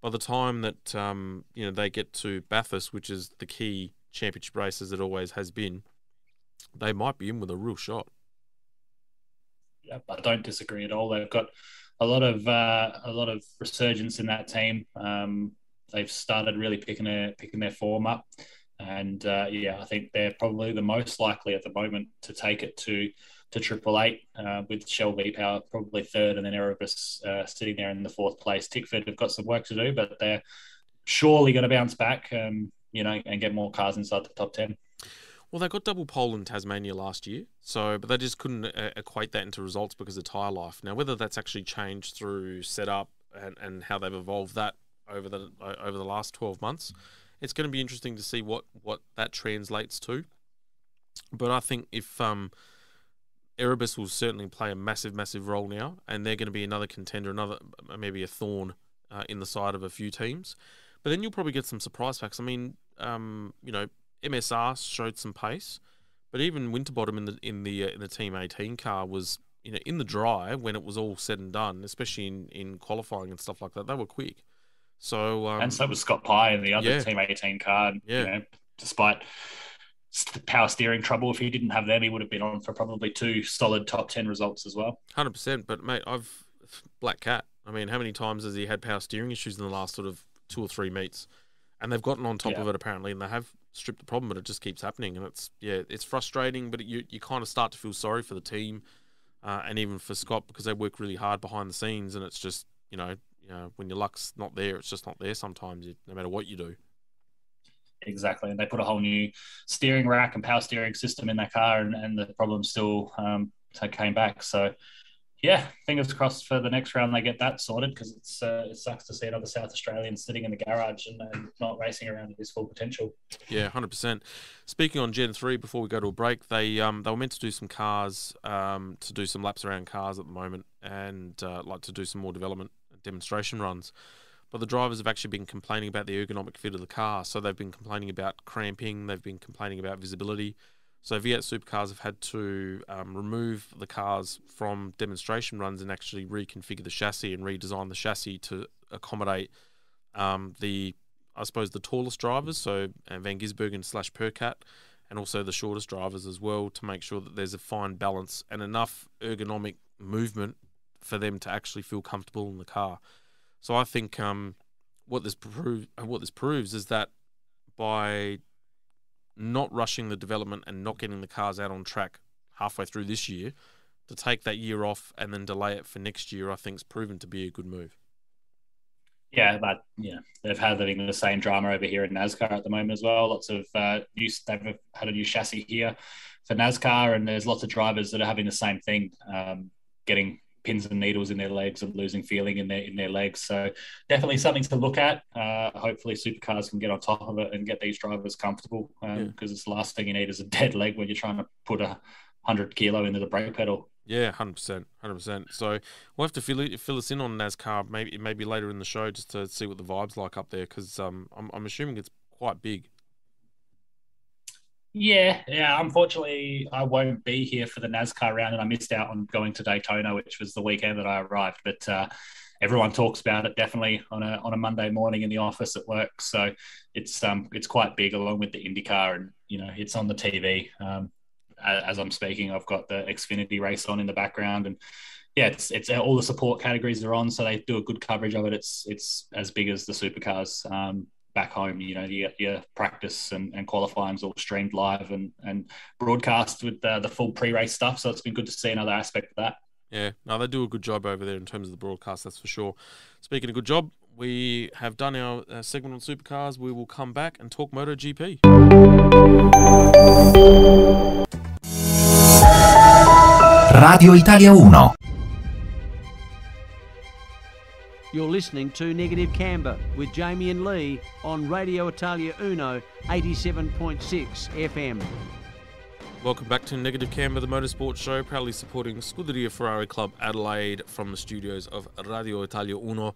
By the time that um, you know they get to Bathurst, which is the key championship race as it always has been, they might be in with a real shot. I don't disagree at all. They've got a lot of uh, a lot of resurgence in that team. Um, they've started really picking their picking their form up, and uh, yeah, I think they're probably the most likely at the moment to take it to to Triple Eight uh, with Shell V Power probably third, and then Erebus uh, sitting there in the fourth place. Tickford have got some work to do, but they're surely going to bounce back, um, you know, and get more cars inside the top ten. Well, they got double pole in Tasmania last year, so but they just couldn't uh, equate that into results because of tire life. Now, whether that's actually changed through setup and, and how they've evolved that over the over the last twelve months, it's going to be interesting to see what what that translates to. But I think if um, Erebus will certainly play a massive, massive role now, and they're going to be another contender, another maybe a thorn uh, in the side of a few teams. But then you'll probably get some surprise packs. I mean, um, you know, MSR showed some pace, but even Winterbottom in the in the uh, in the Team 18 car was you know in the dry when it was all said and done, especially in, in qualifying and stuff like that. They were quick. So um, and so was Scott Pye in the other yeah. Team 18 car. Yeah. You know, despite power steering trouble. If he didn't have them, he would have been on for probably two solid top ten results as well. Hundred percent. But mate, I've Black Cat. I mean, how many times has he had power steering issues in the last sort of two or three meets? And they've gotten on top yeah. of it apparently, and they have stripped the problem, but it just keeps happening, and it's yeah, it's frustrating. But you you kind of start to feel sorry for the team, uh, and even for Scott because they work really hard behind the scenes, and it's just you know you know when your luck's not there, it's just not there sometimes, no matter what you do. Exactly, and they put a whole new steering rack and power steering system in that car, and, and the problem still um, came back. So, yeah, fingers crossed for the next round they get that sorted because it's uh, it sucks to see another South Australian sitting in the garage and, and not racing around at his full potential. Yeah, hundred percent. Speaking on Gen three, before we go to a break, they um, they were meant to do some cars um, to do some laps around cars at the moment, and uh, like to do some more development demonstration runs but the drivers have actually been complaining about the ergonomic fit of the car. So they've been complaining about cramping, they've been complaining about visibility. So V8 supercars have had to um, remove the cars from demonstration runs and actually reconfigure the chassis and redesign the chassis to accommodate um, the, I suppose, the tallest drivers, so uh, Van Gisbergen slash Percat, and also the shortest drivers as well, to make sure that there's a fine balance and enough ergonomic movement for them to actually feel comfortable in the car. So I think um, what this proves what this proves is that by not rushing the development and not getting the cars out on track halfway through this year, to take that year off and then delay it for next year, I think proven to be a good move. Yeah, but yeah, they've had having the same drama over here in NASCAR at the moment as well. Lots of uh, new, they've had a new chassis here for NASCAR, and there's lots of drivers that are having the same thing, um, getting pins and needles in their legs and losing feeling in their in their legs. So definitely something to look at. Uh, hopefully, supercars can get on top of it and get these drivers comfortable because um, yeah. it's the last thing you need is a dead leg when you're trying to put a hundred kilo into the brake pedal. Yeah, hundred percent, hundred percent. So we'll have to fill it, fill us in on NASCAR maybe maybe later in the show just to see what the vibes like up there because um, I'm I'm assuming it's quite big. Yeah, yeah. Unfortunately, I won't be here for the NASCAR round, and I missed out on going to Daytona, which was the weekend that I arrived. But uh, everyone talks about it definitely on a on a Monday morning in the office at work. So it's um it's quite big, along with the IndyCar, and you know it's on the TV. Um, as I'm speaking, I've got the Xfinity race on in the background, and yeah, it's it's all the support categories are on, so they do a good coverage of it. It's it's as big as the supercars. Um, back home, you know, your, your practice and, and qualifying's all streamed live and, and broadcast with the, the full pre-race stuff. So it's been good to see another aspect of that. Yeah, no, they do a good job over there in terms of the broadcast, that's for sure. Speaking of good job, we have done our uh, segment on supercars. We will come back and talk MotoGP. Radio Italia 1 You're listening to Negative Camber with Jamie and Leigh on Radio Italia Uno 87.6 FM. Welcome back to Negative Camber, the motorsport show, proudly supporting Scuderia Ferrari Club Adelaide from the studios of Radio Italia Uno.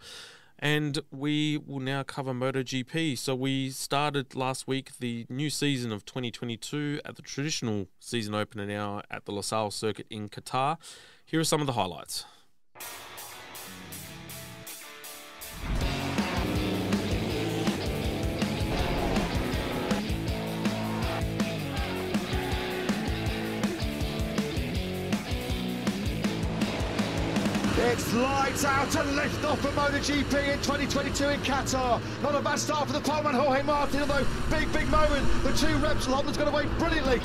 And we will now cover MotoGP. So we started last week the new season of 2022 at the traditional season opener now at the Losail circuit in Qatar. Here are some of the highlights. It's lights out and lift off for MotoGP in 2022 in Qatar. Not a bad start for the poleman Jorge Martin, although big, big moment. The two Repsol Honda's got away brilliantly.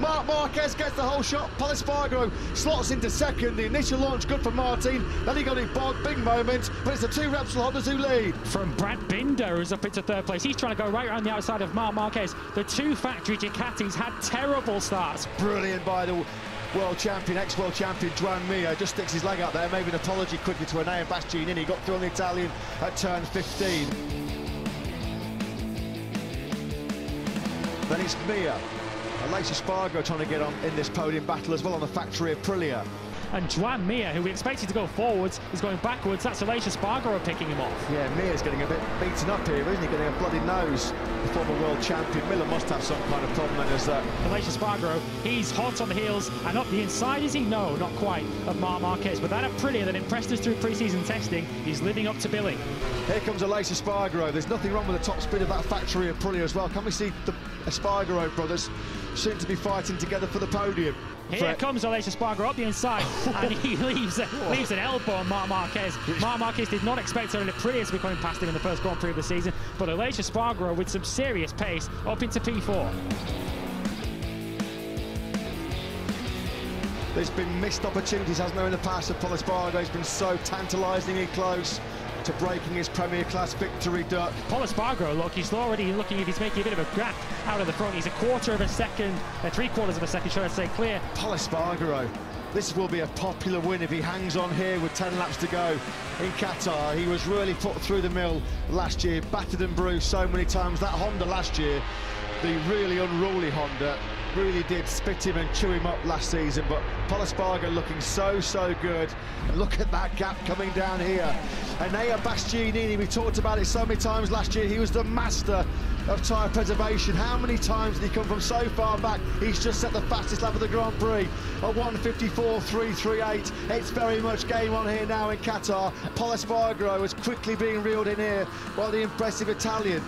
Marc Marquez gets the whole shot. Pol Espargaro slots into second. The initial launch good for Martin. Then he got his bog, big moment. But it's the two Repsol Hondas who lead. From Brad Binder, who's up into third place. He's trying to go right around the outside of Marc Marquez. The two factory Ducatis had terrible starts. Brilliant by the world champion, ex-world champion Joan Mir just sticks his leg out there, maybe an apology quickly to Enea Bastianini. He got through on the Italian at turn 15. Then it's Mir Aleix Espargaro trying to get on in this podium battle as well on the factory of Aprilia. And Joan Mir, who we expected to go forwards, is going backwards. That's Aleix Espargaro picking him off. Yeah, Mir's getting a bit beaten up here, isn't he? Getting a bloody nose. The former world champion. Miller must have some kind of problem as that. Aleix Espargaro, he's hot on the heels and up the inside, is he? No, not quite, of Marc Marquez. But that Aprilia that impressed us through pre-season testing, he's living up to billing. Here comes Aleix Espargaro. There's nothing wrong with the top speed of that factory of Aprilia as well. Can we see the Espargaro brothers soon to be fighting together for the podium? Here comes Aleix Espargaro up the inside, and he leaves leaves an elbow on Marc Marquez. Marc Marquez did not expect Aaron Aprilia to be coming past him in the first Grand Prix of the season, but Aleix Espargaro with some serious pace up into P4. There's been missed opportunities, hasn't there, in the past of Pol Espargaro. He's been so tantalisingly close to breaking his Premier Class victory, Duck. Pol Espargaro, look, he's already looking if he's making a bit of a gap out of the front. He's a quarter of a second, uh, three quarters of a second, should I say, clear. Pol Espargaro, this will be a popular win if he hangs on here with 10 laps to go in Qatar. He was really put through the mill last year, battered and bruised so many times. That Honda last year the really unruly Honda really did spit him and chew him up last season, but Pol Espargaro looking so, so good. And look at that gap coming down here. Enea Bastianini, we talked about it so many times last year, he was the master of tyre preservation. How many times did he come from so far back? He's just set the fastest lap of the Grand Prix, a 154.338. It's very much game on here now in Qatar. Pol Espargaro is quickly being reeled in here by the impressive Italian.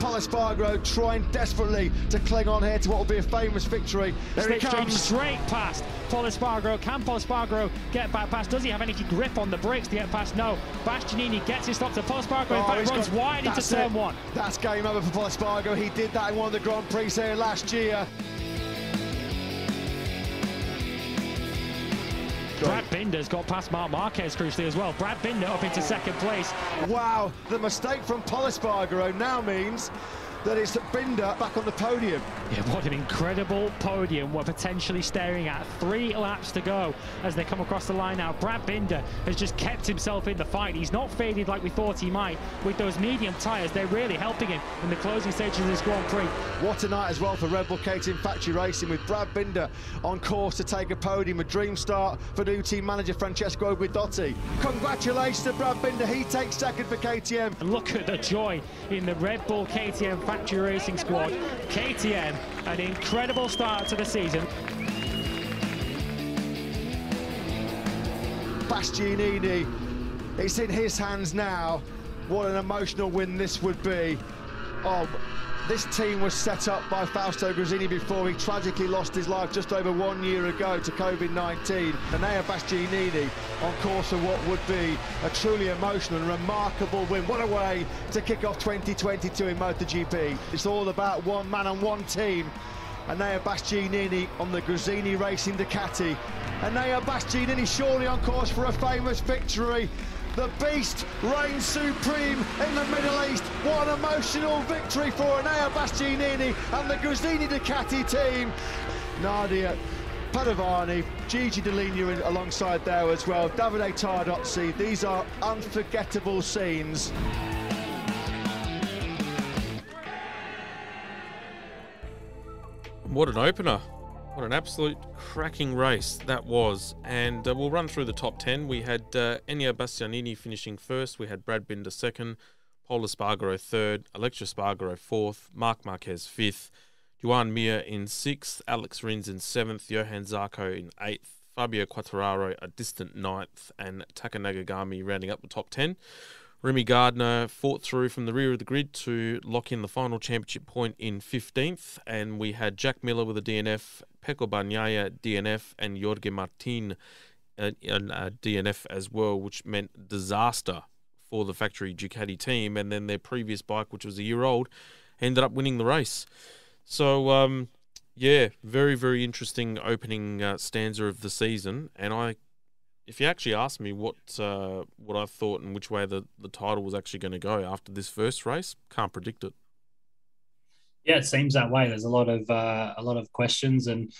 Pol Espargaro trying desperately to cling on here to what will be a famous victory. There he comes. straight past Pol Espargaro. Can Espargaro get back past? Does he have any grip on the brakes to get past? No. Bastianini gets his stop to Pol Espargaro. In Oh, fact, runs got- wide into that's turn it. one. That's game over for Pol Espargaro. He did that in one of the Grand Prix here last year. Brad Binder's got past Marc Marquez crucially as well. Brad Binder up into second place. Wow, the mistake from Pol Espargaro now means that it's Binder back on the podium. Yeah, what an incredible podium we're potentially staring at. Three laps to go as they come across the line now. Brad Binder has just kept himself in the fight. He's not faded like we thought he might. With those medium tyres, they're really helping him in the closing stages of this Grand Prix. What a night as well for Red Bull KTM Factory Racing with Brad Binder on course to take a podium. A dream start for new team manager Francesco Guidotti. Congratulations to Brad Binder. He takes second for KTM. And look at the joy in the Red Bull KTM Factory Racing squad. KTM, an incredible start to the season. Bastianini, it's in his hands now. What an emotional win this would be. Oh, this team was set up by Fausto Gresini before he tragically lost his life just over one year ago to COVID-19. Enea Bastianini on course for what would be a truly emotional and remarkable win. What a way to kick off 2022 in MotoGP. It's all about one man and one team. Enea Bastianini on the Gresini Racing Ducati. Enea Bastianini surely on course for a famous victory. The beast reigns supreme in the Middle East. What an emotional victory for Enea Bastianini and the Gresini Ducati team. Nadia Padovani, Gigi Dell'Igna alongside there as well, Davide Tardozzi. These are unforgettable scenes. What an opener. What an absolute cracking race that was. And uh, we'll run through the top 10. We had uh, Bastianini finishing first. We had Brad Binder second. Pol Espargaro third. Aleix Espargaro fourth. Marc Marquez fifth. Joan Mir in sixth. Alex Rins in seventh. Johann Zarco in eighth. Fabio Quartararo a distant ninth. And Taka Nakagami rounding up the top 10. Remy Gardner fought through from the rear of the grid to lock in the final championship point in 15th. And we had Jack Miller with a DNF, Pecco Bagnaia DNF, and Jorge Martin uh, uh, DNF as well, which meant disaster for the factory Ducati team. And then their previous bike, which was a year old, ended up winning the race. So, um, yeah, very, very interesting opening uh, stanza of the season. And I if you actually asked me what uh, what I thought and which way the, the title was actually going to go after this first race, can't predict it. Yeah, it seems that way. There's a lot of uh, a lot of questions, and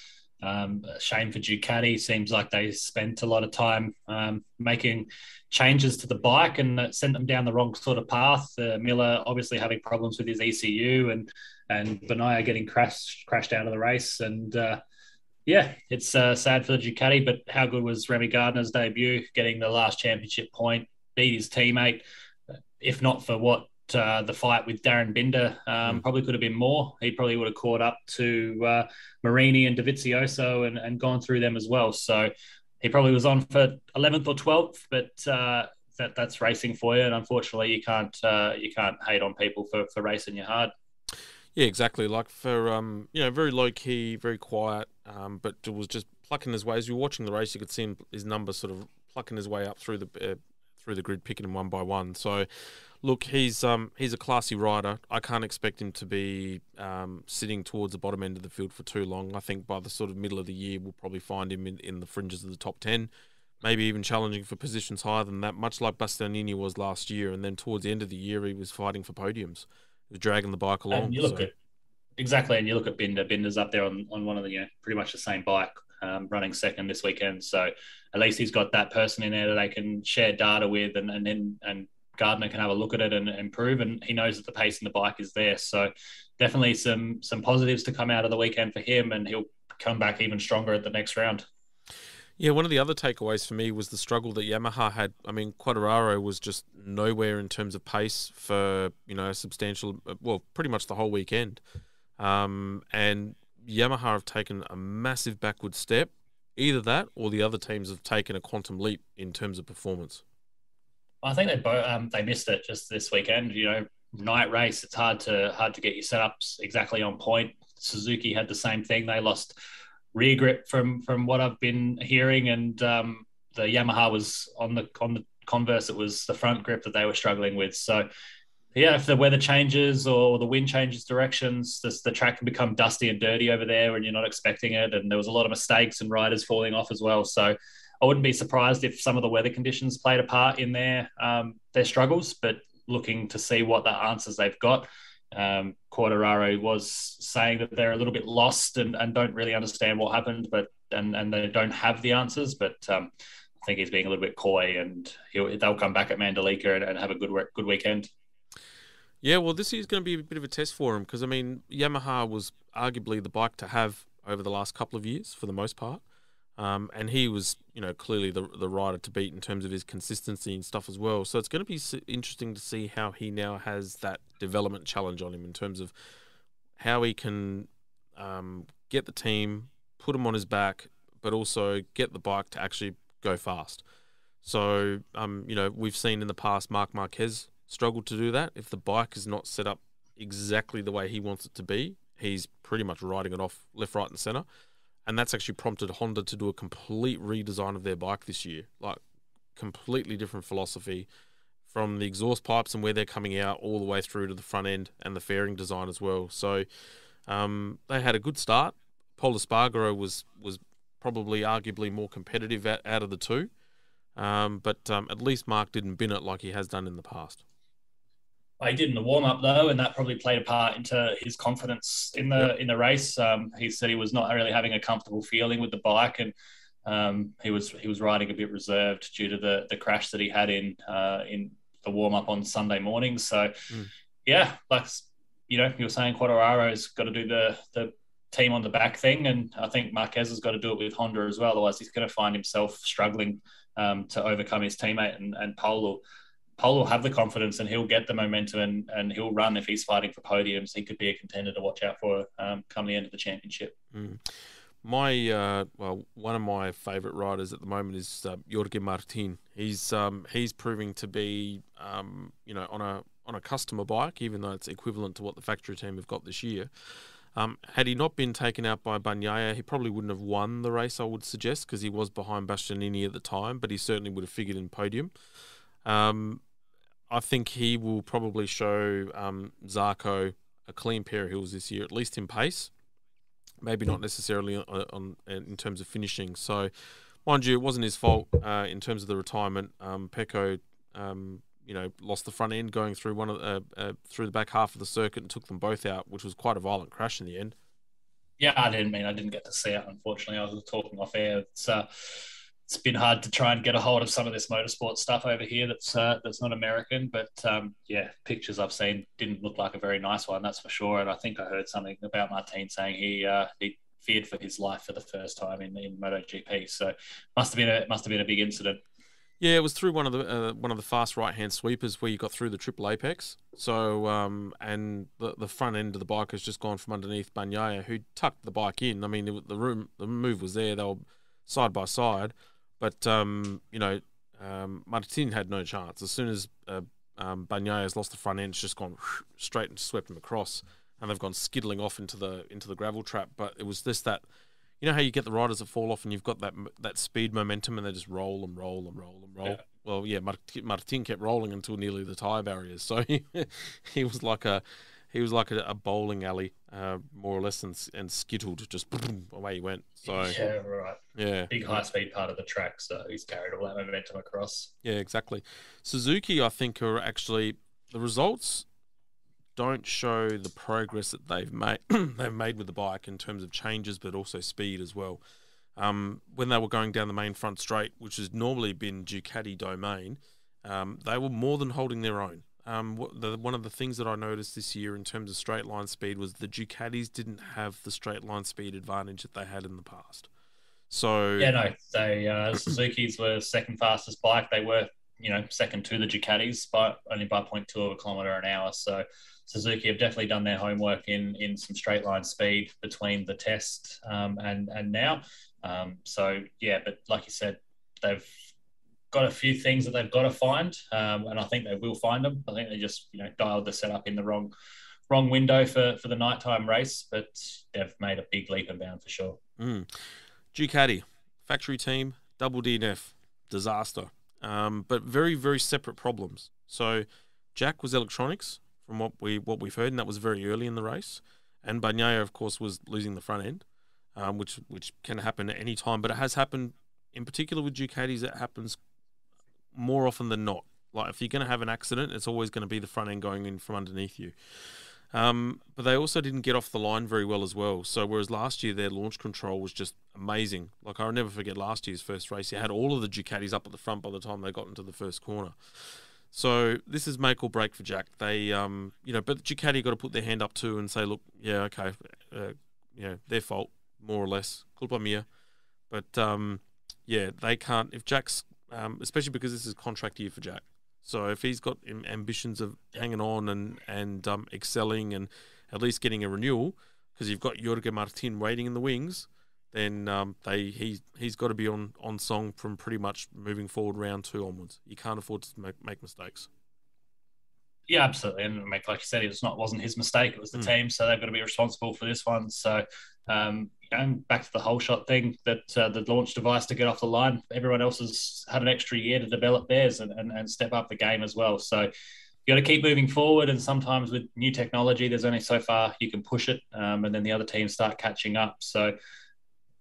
um, shame for Ducati. Seems like they spent a lot of time um, making changes to the bike and that sent them down the wrong sort of path. Uh, Miller obviously having problems with his ECU, and and Bagnaia getting crashed crashed out of the race, and uh, yeah, it's uh, sad for the Ducati, but how good was Remy Gardner's debut, getting the last championship point, beat his teammate. If not for what uh, the fight with Darryn Binder, um, probably could have been more. He probably would have caught up to uh, Marini and Dovizioso and, and gone through them as well. So he probably was on for 11th or 12th, but uh, that that's racing for you. And unfortunately, you can't uh, you can't hate on people for, for racing you hard. Yeah, exactly. Like for um, you know, very low key, very quiet, um, but it was just plucking his way. As you were watching the race, you could see him, his numbers sort of plucking his way up through the uh, through the grid, picking him one by one. So, look, he's um, he's a classy rider. I can't expect him to be um, sitting towards the bottom end of the field for too long. I think by the sort of middle of the year, we'll probably find him in, in the fringes of the top ten. Maybe even challenging for positions higher than that, much like Bastianini was last year. And then towards the end of the year, he was fighting for podiums. He was dragging the bike along. And you look so- at exactly, and you look at Binder. Binder's up there on, on one of the you know pretty much the same bike, um, running second this weekend. So at least he's got that person in there that they can share data with, and and then and Gardner can have a look at it and improve, and he knows that the pace in the bike is there. So definitely some some positives to come out of the weekend for him, and he'll come back even stronger at the next round. Yeah, one of the other takeaways for me was the struggle that Yamaha had. I mean, Quartararo was just nowhere in terms of pace for you know a substantial, well, pretty much the whole weekend. Um, and Yamaha have taken a massive backward step. Either that, or the other teams have taken a quantum leap in terms of performance. I think they both um, they missed it just this weekend. You know, night race, it's hard to hard to get your setups exactly on point. Suzuki had the same thing. They lost rear grip from from what I've been hearing, and um, the Yamaha was on the on the converse. It was the front grip that they were struggling with. So. Yeah, if the weather changes or the wind changes directions, this, the track can become dusty and dirty over there and you're not expecting it. And there was a lot of mistakes and riders falling off as well. So I wouldn't be surprised if some of the weather conditions played a part in their um, their struggles. But looking to see what the answers they've got, um, Quartararo was saying that they're a little bit lost and, and don't really understand what happened, but and, and they don't have the answers. But um, I think he's being a little bit coy, and they'll come back at Mandalika and, and have a good good weekend. Yeah, well, this is going to be a bit of a test for him because I mean, Yamaha was arguably the bike to have over the last couple of years for the most part. Um, and he was, you know, clearly the the rider to beat in terms of his consistency and stuff as well. So it's going to be interesting to see how he now has that development challenge on him in terms of how he can um, get the team, put him on his back, but also get the bike to actually go fast. So, um, you know, we've seen in the past Marc Marquez struggle to do that. If the bike is not set up exactly the way he wants it to be, he's pretty much riding it off left, right, and center and that's actually prompted Honda to do a complete redesign of their bike this year, like completely different philosophy from the exhaust pipes and where they're coming out all the way through to the front end and the fairing design as well. So um, they had a good start. Pol Espargaro was was probably arguably more competitive out, out of the two, um, but um, at least Marc didn't bin it like he has done in the past. He did in the warm up though, and that probably played a part into his confidence in the in the race. Um, he said he was not really having a comfortable feeling with the bike, and um, he was he was riding a bit reserved due to the the crash that he had in uh, in the warm up on Sunday morning. So, mm. yeah, like you know, you were saying Quartararo's got to do the the team on the back thing, and I think Marquez has got to do it with Honda as well. Otherwise, he's going to find himself struggling um, to overcome his teammate and, and Polo. Pol will have the confidence and he'll get the momentum and, and he'll run if he's fighting for podiums. He could be a contender to watch out for um, come the end of the championship. Mm. My uh, well, one of my favourite riders at the moment is uh, Jorge Martin. He's um, he's proving to be um, you know on a on a customer bike, even though it's equivalent to what the factory team have got this year. Um, had he not been taken out by Bagnaia, he probably wouldn't have won the race. I would suggest because he was behind Bastianini at the time, but he certainly would have figured in podium. Um, I think he will probably show um, Zarco a clean pair of heels this year, at least in pace. Maybe not necessarily on, on in terms of finishing. So, mind you, it wasn't his fault uh, in terms of the retirement. Um, Pecco, um, you know, lost the front end going through one of uh, uh, through the back half of the circuit and took them both out, which was quite a violent crash in the end. Yeah, I didn't mean I didn't get to see it. Unfortunately, I was talking off air. It's it's been hard to try and get a hold of some of this motorsport stuff over here that's uh, that's not American. But um, yeah, pictures I've seen didn't look like a very nice one, that's for sure. And I think I heard something about Martin saying he uh, he feared for his life for the first time in, in MotoGP. So must have been a must have been a big incident. Yeah, it was through one of the uh, one of the fast right hand sweepers where you got through the triple apex. So um, and the the front end of the bike has just gone from underneath Bagnaia, who tucked the bike in. I mean, the room the move was there; they were side by side. But um, you know, um, Martin had no chance. As soon as uh, um, has lost the front end, it's just gone whoosh, straight and swept him across, and they've gone skiddling off into the into the gravel trap. But it was this that, you know how you get the riders that fall off, and you've got that that speed momentum, and they just roll and roll and roll and roll. Yeah. Well, yeah, Martin, Martin kept rolling until nearly the tire barriers, so he, he was like a he was like a, a bowling alley, uh, more or less, and, and skittled just boom, away he went. So yeah, right. Yeah, big high speed part of the track, so he's carried all that momentum across. Yeah, exactly. Suzuki, I think, are actually the results don't show the progress that they've made they've made with the bike in terms of changes, but also speed as well. Um, when they were going down the main front straight, which has normally been Ducati domain, um, they were more than holding their own. Um, the, one of the things that I noticed this year in terms of straight line speed was the Ducatis didn't have the straight line speed advantage that they had in the past. So yeah, no, they uh, Suzuki's were second fastest bike. They were you know second to the Ducatis but only by 0.2 of a kilometer an hour. So Suzuki have definitely done their homework in in some straight line speed between the test um, and and now. Um, so yeah, but like you said, they've got a few things that they've got to find, um, and I think they will find them. I think they just you know dialed the setup in the wrong wrong window for for the nighttime race, but they've made a big leap and bound for sure. Mm. Ducati factory team double DNF disaster, um, but very very separate problems. So Jack was electronics from what we what we've heard, and that was very early in the race. And Bagnaia, of course, was losing the front end, um, which which can happen at any time, but it has happened in particular with Ducatis. It happens more often than not. Like if you're going to have an accident, it's always going to be the front end going in from underneath you. Um, but they also didn't get off the line very well as well. So whereas last year their launch control was just amazing. Like I'll never forget last year's first race. You had all of the Ducatis up at the front by the time they got into the first corner. So this is make or break for Jack. They, um, you know, but Ducati got to put their hand up too and say, look, yeah, okay, uh, you know, their fault more or less, culpa mia. But um, yeah, they can't. If Jack's um, especially because this is contract year for Jack. So if he's got ambitions of hanging on and and um, excelling and at least getting a renewal, because you've got Jorge Martin waiting in the wings, then um, they he he's got to be on on song from pretty much moving forward round two onwards. You can't afford to make, make mistakes. Yeah, absolutely. And like you said, it was not wasn't his mistake; it was the mm. team. So they've got to be responsible for this one. So um, and back to the whole shot thing that uh, the launch device to get off the line. Everyone else has had an extra year to develop theirs and, and, and step up the game as well. So you got to keep moving forward. And sometimes with new technology, there's only so far you can push it, um, and then the other teams start catching up. So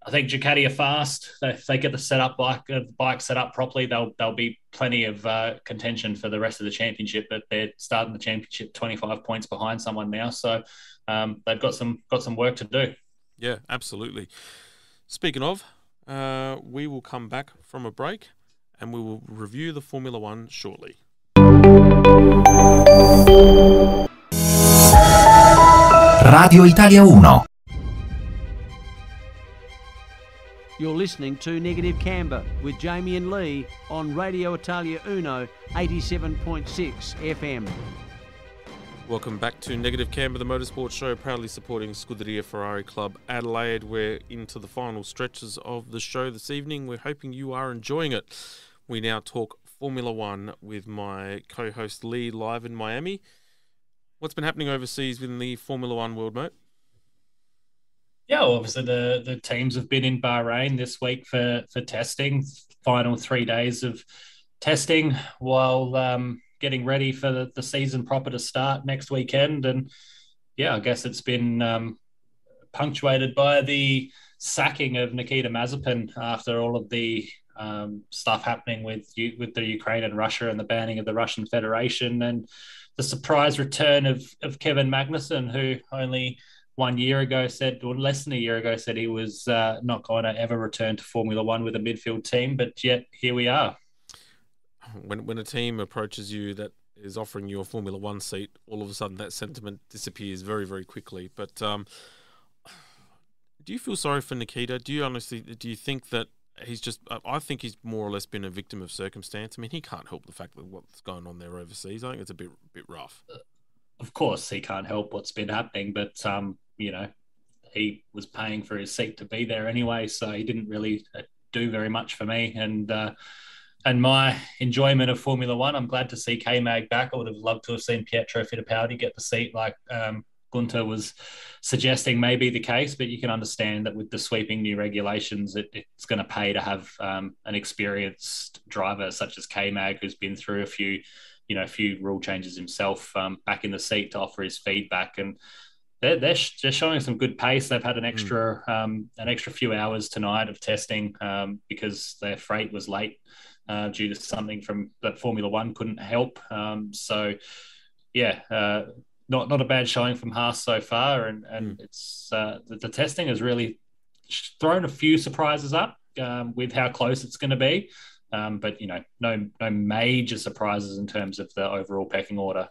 I think Ducati are fast. If they get the setup bike uh, bike set up properly, they'll they'll be plenty of uh, contention for the rest of the championship. But they're starting the championship 25 points behind someone now, so um, they've got some got some work to do. Yeah, absolutely. Speaking of, uh, we will come back from a break and we will review the Formula One shortly. Radio Italia 1 You're listening to Negative Camber with Jamie and Leigh on Radio Italia Uno 87.6 FM. Welcome back to Negative Camber, the motorsport show, proudly supporting Scuderia Ferrari Club Adelaide. We're into the final stretches of the show this evening. We're hoping you are enjoying it. We now talk Formula One with my co host Leigh live in Miami. What's been happening overseas within the Formula One world, mate? Yeah, well, obviously the, the teams have been in Bahrain this week for, for testing, final three days of testing, while um, getting ready for the, the season proper to start next weekend. And yeah, I guess it's been um, punctuated by the sacking of Nikita Mazepin after all of the um, stuff happening with with the Ukraine and Russia and the banning of the Russian Federation and the surprise return of of Kevin Magnussen, who only one year ago said, or less than a year ago, said he was uh, not going to ever return to Formula One with a midfield team, but yet here we are when when a team approaches you that is offering you a Formula One seat, all of a sudden that sentiment disappears very very quickly. But um, do you feel sorry for Nikita? Do you honestly do you think that he's just? I think he's more or less been a victim of circumstance. I mean, he can't help the fact that what's going on there overseas. I think it's a bit bit rough. Of course, he can't help what's been happening, but um, you know, he was paying for his seat to be there anyway, so he didn't really uh, do very much for me, and. Uh, and my enjoyment of Formula One. I'm glad to see K Mag back. I would have loved to have seen Pietro Fittipaldi get the seat, like um, Gunter was suggesting may be the case. But you can understand that with the sweeping new regulations, it, it's going to pay to have um, an experienced driver such as K Mag, who's been through a few, you know, a few rule changes himself, um, back in the seat to offer his feedback and. They're, they're, they're, showing some good pace. They've had an hmm. extra mm. um, an extra few hours tonight of testing um, because their freight was late uh, due to something from that Formula One couldn't help. Um, so, yeah, uh, not not a bad showing from Haas so far, and and mm. it's uh, the, the, testing has really thrown a few surprises up um, with how close it's going to be. Um, but you know, no no major surprises in terms of the overall pecking order.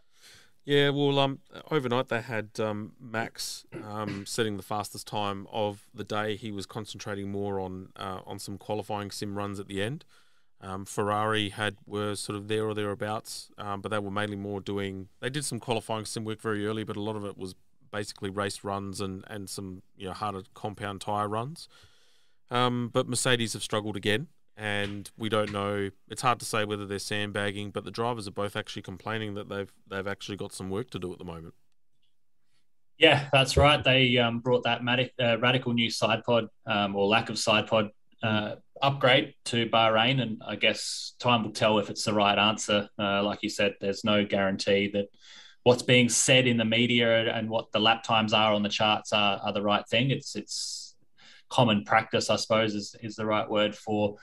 Yeah, well, um, overnight they had um, Max um, setting the fastest time of the day. He was concentrating more on uh, on some qualifying sim runs at the end. Um, Ferrari had were sort of there or thereabouts, um, but they were mainly more doing. They did some qualifying sim work very early, but a lot of it was basically race runs and, and some you know harder compound tire runs. Um, but Mercedes have struggled again, and we don't know. It's hard to say whether they're sandbagging, but the drivers are both actually complaining that they've they've actually got some work to do at the moment. Yeah, that's right. They um, brought that uh, radical new side pod um, or lack of side pod uh, upgrade to Bahrain, and I guess time will tell if it's the right answer. Uh, like you said, there's no guarantee that what's being said in the media and what the lap times are on the charts are, are the right thing. It's it's common practice, I suppose, is is the right word for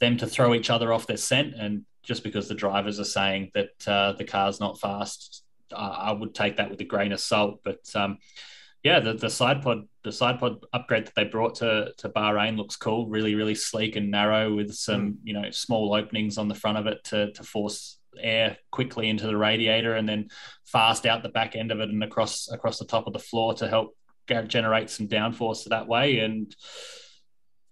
them to throw each other off their scent. And just because the drivers are saying that uh, the car's not fast, I would take that with a grain of salt. But um, yeah, the, the side pod the side pod upgrade that they brought to to Bahrain looks cool. Really, really sleek and narrow with some mm. you know small openings on the front of it to to force air quickly into the radiator and then fast out the back end of it and across across the top of the floor to help generate some downforce that way. And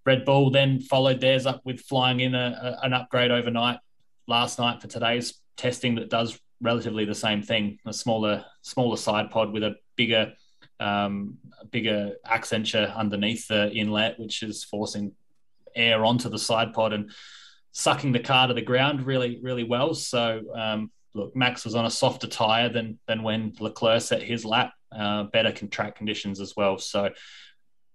Red Bull then followed theirs up with flying in a, a, an upgrade overnight last night for today's testing that does relatively the same thing a smaller smaller side pod with a bigger um, a bigger accenture underneath the inlet, which is forcing air onto the side pod and sucking the car to the ground really, really well. So, um, look, Max was on a softer tyre than than when Leclerc set his lap. Uh, better track conditions as well. So,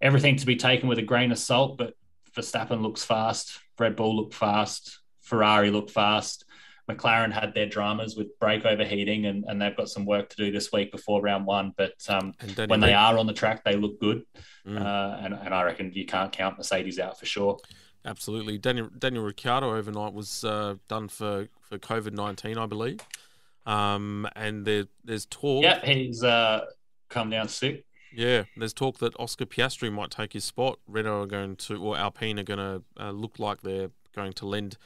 everything to be taken with a grain of salt. But Verstappen looks fast. Red Bull looked fast. Ferrari looked fast. McLaren had their dramas with brake overheating, and, and they've got some work to do this week before round one. But um, when they are on the track, they look good, mm. uh, and, and I reckon you can't count Mercedes out for sure. Absolutely, Daniel Daniel Ricciardo overnight was uh, done for for COVID nineteen, I believe, um, and there, there's talk. Yeah, he's uh, come down sick. Yeah, there's talk that Oscar Piastri might take his spot. Renault are going to, or Alpine are going to uh, look like they're going to lend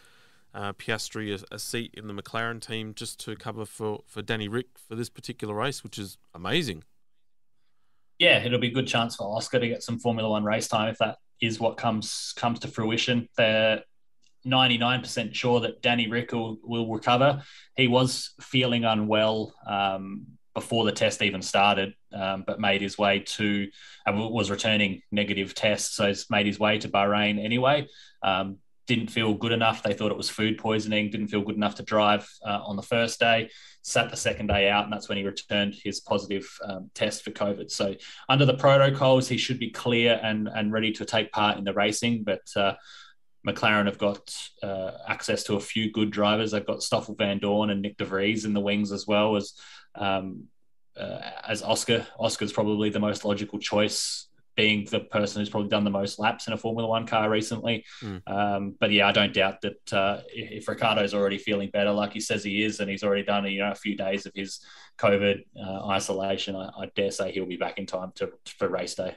uh, Piastri a, a, seat in the McLaren team just to cover for, for Danny Ric for this particular race, which is amazing. Yeah, it'll be a good chance for Oscar to get some Formula One race time if that is what comes comes to fruition. They're 99% sure that Danny Ric will, will recover. He was feeling unwell um, before the test even started, um, but made his way to, uh, was returning negative tests, so he's made his way to Bahrain anyway. Um, didn't feel good enough. They thought it was food poisoning, didn't feel good enough to drive uh, on the first day, sat the second day out, and that's when he returned his positive um, test for COVID. So, under the protocols, he should be clear and, and ready to take part in the racing. But uh, McLaren have got uh, access to a few good drivers. They've got Stoffel Vandoorne and Nick de Vries in the wings as well as. Um, uh, as Oscar, Oscar's probably the most logical choice being the person who's probably done the most laps in a Formula One car recently. Mm. Um, but yeah, I don't doubt that uh, if Ricciardo's already feeling better, like he says he is, and he's already done you know a few days of his COVID uh, isolation, I, I, dare say he'll be back in time to for race day.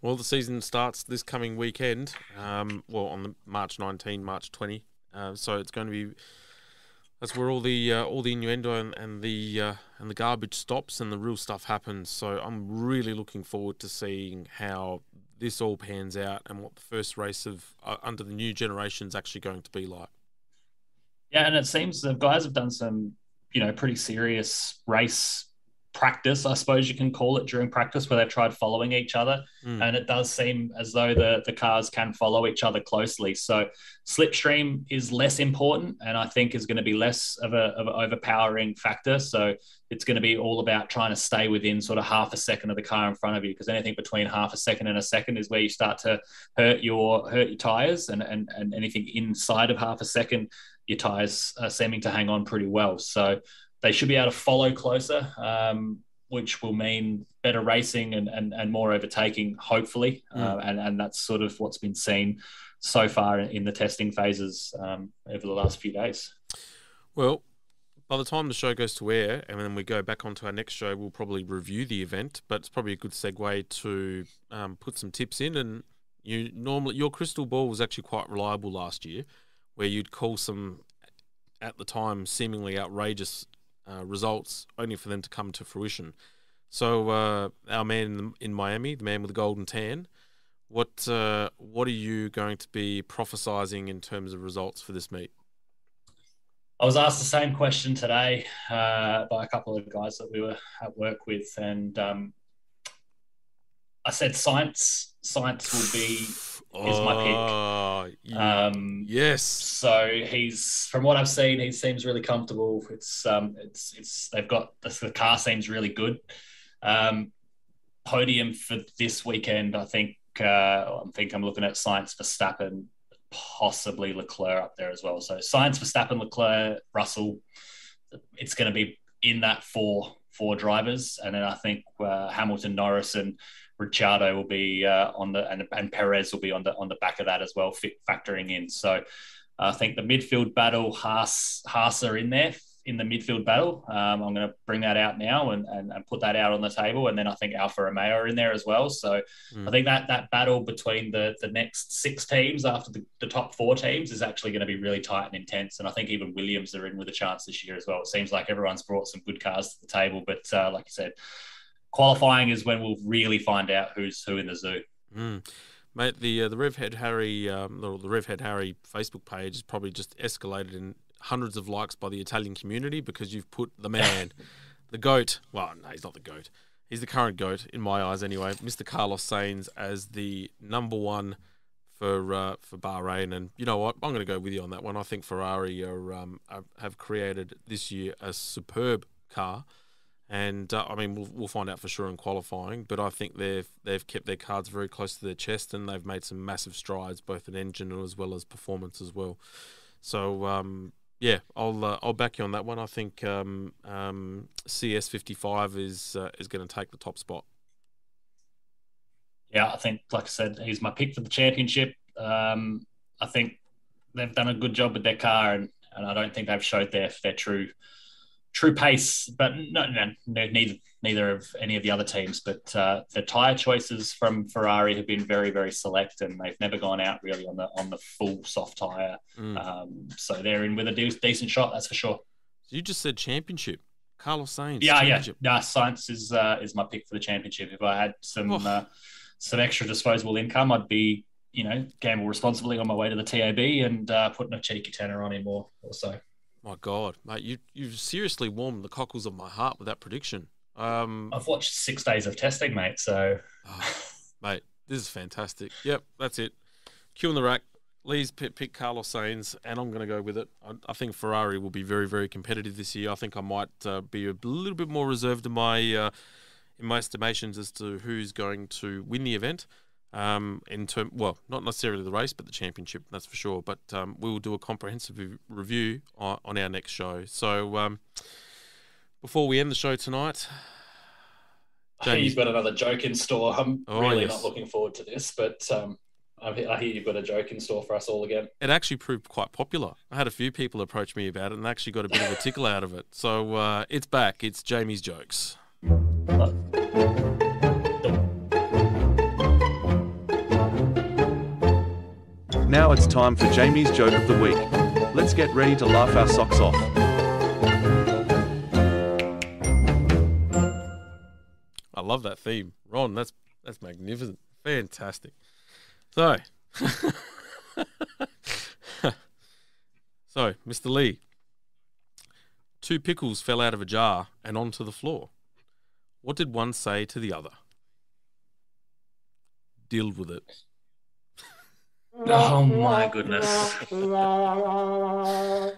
Well, the season starts this coming weekend. Um, well, on the March 19, March 20. Uh, so it's going to be that's where all the uh, all the innuendo and, and the uh, and the garbage stops and the real stuff happens. So I'm really looking forward to seeing how this all pans out and what the first race of uh, under the new generation is actually going to be like. Yeah, and it seems the guys have done some, you know, pretty serious race practice, I suppose you can call it, during practice where they've tried following each other. Mm. And it does seem as though the, the cars can follow each other closely. So slipstream is less important and I think is going to be less of, a, of an overpowering factor. So it's going to be all about trying to stay within sort of half a second of the car in front of you because anything between half a second and a second is where you start to hurt your hurt your tires and, and, and anything inside of half a second your tires are seeming to hang on pretty well. So they should be able to follow closer, um, which will mean better racing and, and, and more overtaking, hopefully. Mm. Uh, and, and that's sort of what's been seen so far in the testing phases um, over the last few days. Well, by the time the show goes to air and then we go back onto our next show, we'll probably review the event. But it's probably a good segue to um, put some tips in. And you normally your crystal ball was actually quite reliable last year. where you'd call some, at the time, seemingly outrageous uh, results, only for them to come to fruition. So uh, our man in, in Miami, the man with the golden tan, what uh, what are you going to be prophesizing in terms of results for this meet? I was asked the same question today uh, by a couple of guys that we were at work with, and um, I said Sainz. Sainz will be is my pick. Um, yes. So he's from what I've seen, he seems really comfortable. It's um, it's it's they've got the, the car seems really good. Um, podium for this weekend, I think. Uh, I think I'm looking at Sainz Verstappen, possibly Leclerc up there as well. So Sainz Verstappen, Leclerc, Russell. It's going to be in that four four drivers, and then I think uh, Hamilton, Norris, and Ricciardo will be uh, on the and, and Perez will be on the on the back of that as well, factoring in. So I think the midfield battle, Haas Haas are in there in the midfield battle. Um, I'm going to bring that out now and, and, and, put that out on the table. And then I think Alfa Romeo are in there as well. So mm. I think that that battle between the the next six teams after the, the top four teams is actually going to be really tight and intense. And I think even Williams are in with a chance this year as well. It seems like everyone's brought some good cars to the table. But uh, like you said, qualifying is when we'll really find out who's who in the zoo. Mm. Mate, the uh, the Revhead Harry, um, the, the Revhead Harry Facebook page has probably just escalated in hundreds of likes by the Italian community because you've put the man, the goat. Well, no, he's not the goat. He's the current goat in my eyes, anyway. Mr. Carlos Sainz as the number one for uh, for Bahrain, and you know what? I'm going to go with you on that one. I think Ferrari are, um, are have created this year a superb car, and uh, I mean we'll, we'll find out for sure in qualifying. But I think they've they've kept their cards very close to their chest, and they've made some massive strides, both in engine as well as performance as well. So um, yeah, I'll uh, I'll back you on that one. I think um, um, CS fifty five is uh, is going to take the top spot. Yeah, I think, like I said, he's my pick for the championship. Um, I think they've done a good job with their car, and, and I don't think they've showed their their true true pace. But no, no, no neither neither of any of the other teams. But uh, the tire choices from Ferrari have been very, very select, and they've never gone out really on the on the full soft tire. Mm. Um, so they're in with a de- decent shot, that's for sure. So you just said championship. Carlos Sainz. Yeah, yeah. No, Sainz is uh, is my pick for the championship. If I had some oh. uh, some extra disposable income, I'd be you know gamble responsibly on my way to the TAB and uh, putting a cheeky tenner on him or, or so. My God, mate, you you've seriously warmed the cockles of my heart with that prediction. Um, I've watched six days of testing, mate. So, oh, mate, this is fantastic. Yep, that's it. Q in the rack. Leigh's pick, pick Carlos Sainz, and I'm going to go with it. I, I, think Ferrari will be very, very competitive this year. I think I might uh, be a little bit more reserved in my uh, in my estimations as to who's going to win the event. Um, in term, well, not necessarily the race, but the championship. That's for sure. But um, we will do a comprehensive review on, on our next show. So. Um, before we end the show tonight, I hear you've got another joke in store. I'm oh, really yes. not looking forward to this, but um, I hear you've got a joke in store for us all again. It actually proved quite popular. I had a few people approach me about it and actually got a bit of a tickle out of it. So uh, it's back. It's Jamie's jokes. Now it's time for Jamie's joke of the week. Let's get ready to laugh our socks off. I love that theme, Ron. That's that's magnificent, fantastic. So, so Mr. Leigh, two pickles fell out of a jar and onto the floor. What did one say to the other? Deal with it. Oh my goodness. oh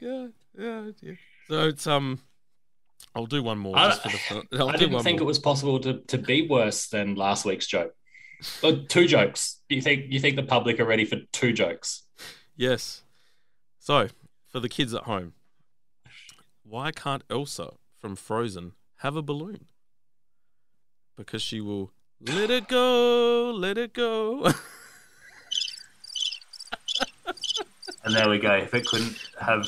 god. Oh, dear. So it's um I'll do one more. I, just for the fun. I'll I didn't think more. it was possible to, to be worse than last week's joke. But two jokes. You think you think the public are ready for two jokes? Yes. So, for the kids at home, why can't Elsa from Frozen have a balloon? Because she will let it go, let it go. and there we go. If it couldn't have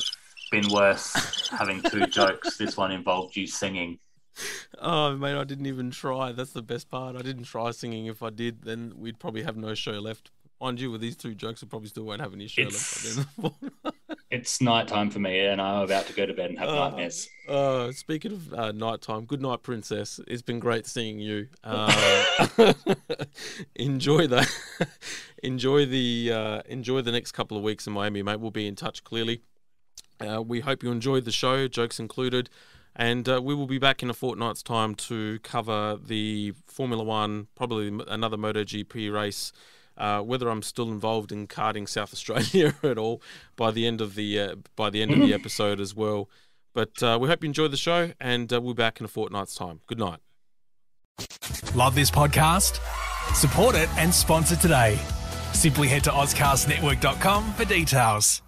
been worse having two jokes. This one involved you singing. Oh man, I didn't even try. That's the best part. I didn't try singing. If I did, then we'd probably have no show left. Mind you, with these two jokes, I probably still won't have any shirt It's- It's night time for me, and I'm about to go to bed and have Uh, nightmares. Uh, speaking of uh, night time, good night, princess. It's been great seeing you. Uh, enjoy the enjoy the uh, enjoy the next couple of weeks in Miami, mate. We'll be in touch clearly. Uh, we hope you enjoyed the show, jokes included, and uh, we will be back in a fortnight's time to cover the Formula One, probably another MotoGP race. Uh, whether I'm still involved in karting South Australia at all by the end of the uh, by the end of the episode as well. But uh, we hope you enjoy the show, and uh, we'll be back in a fortnight's time. Good night. Love this podcast? Support it and sponsor today. Simply head to AuscastNetwork.com for details.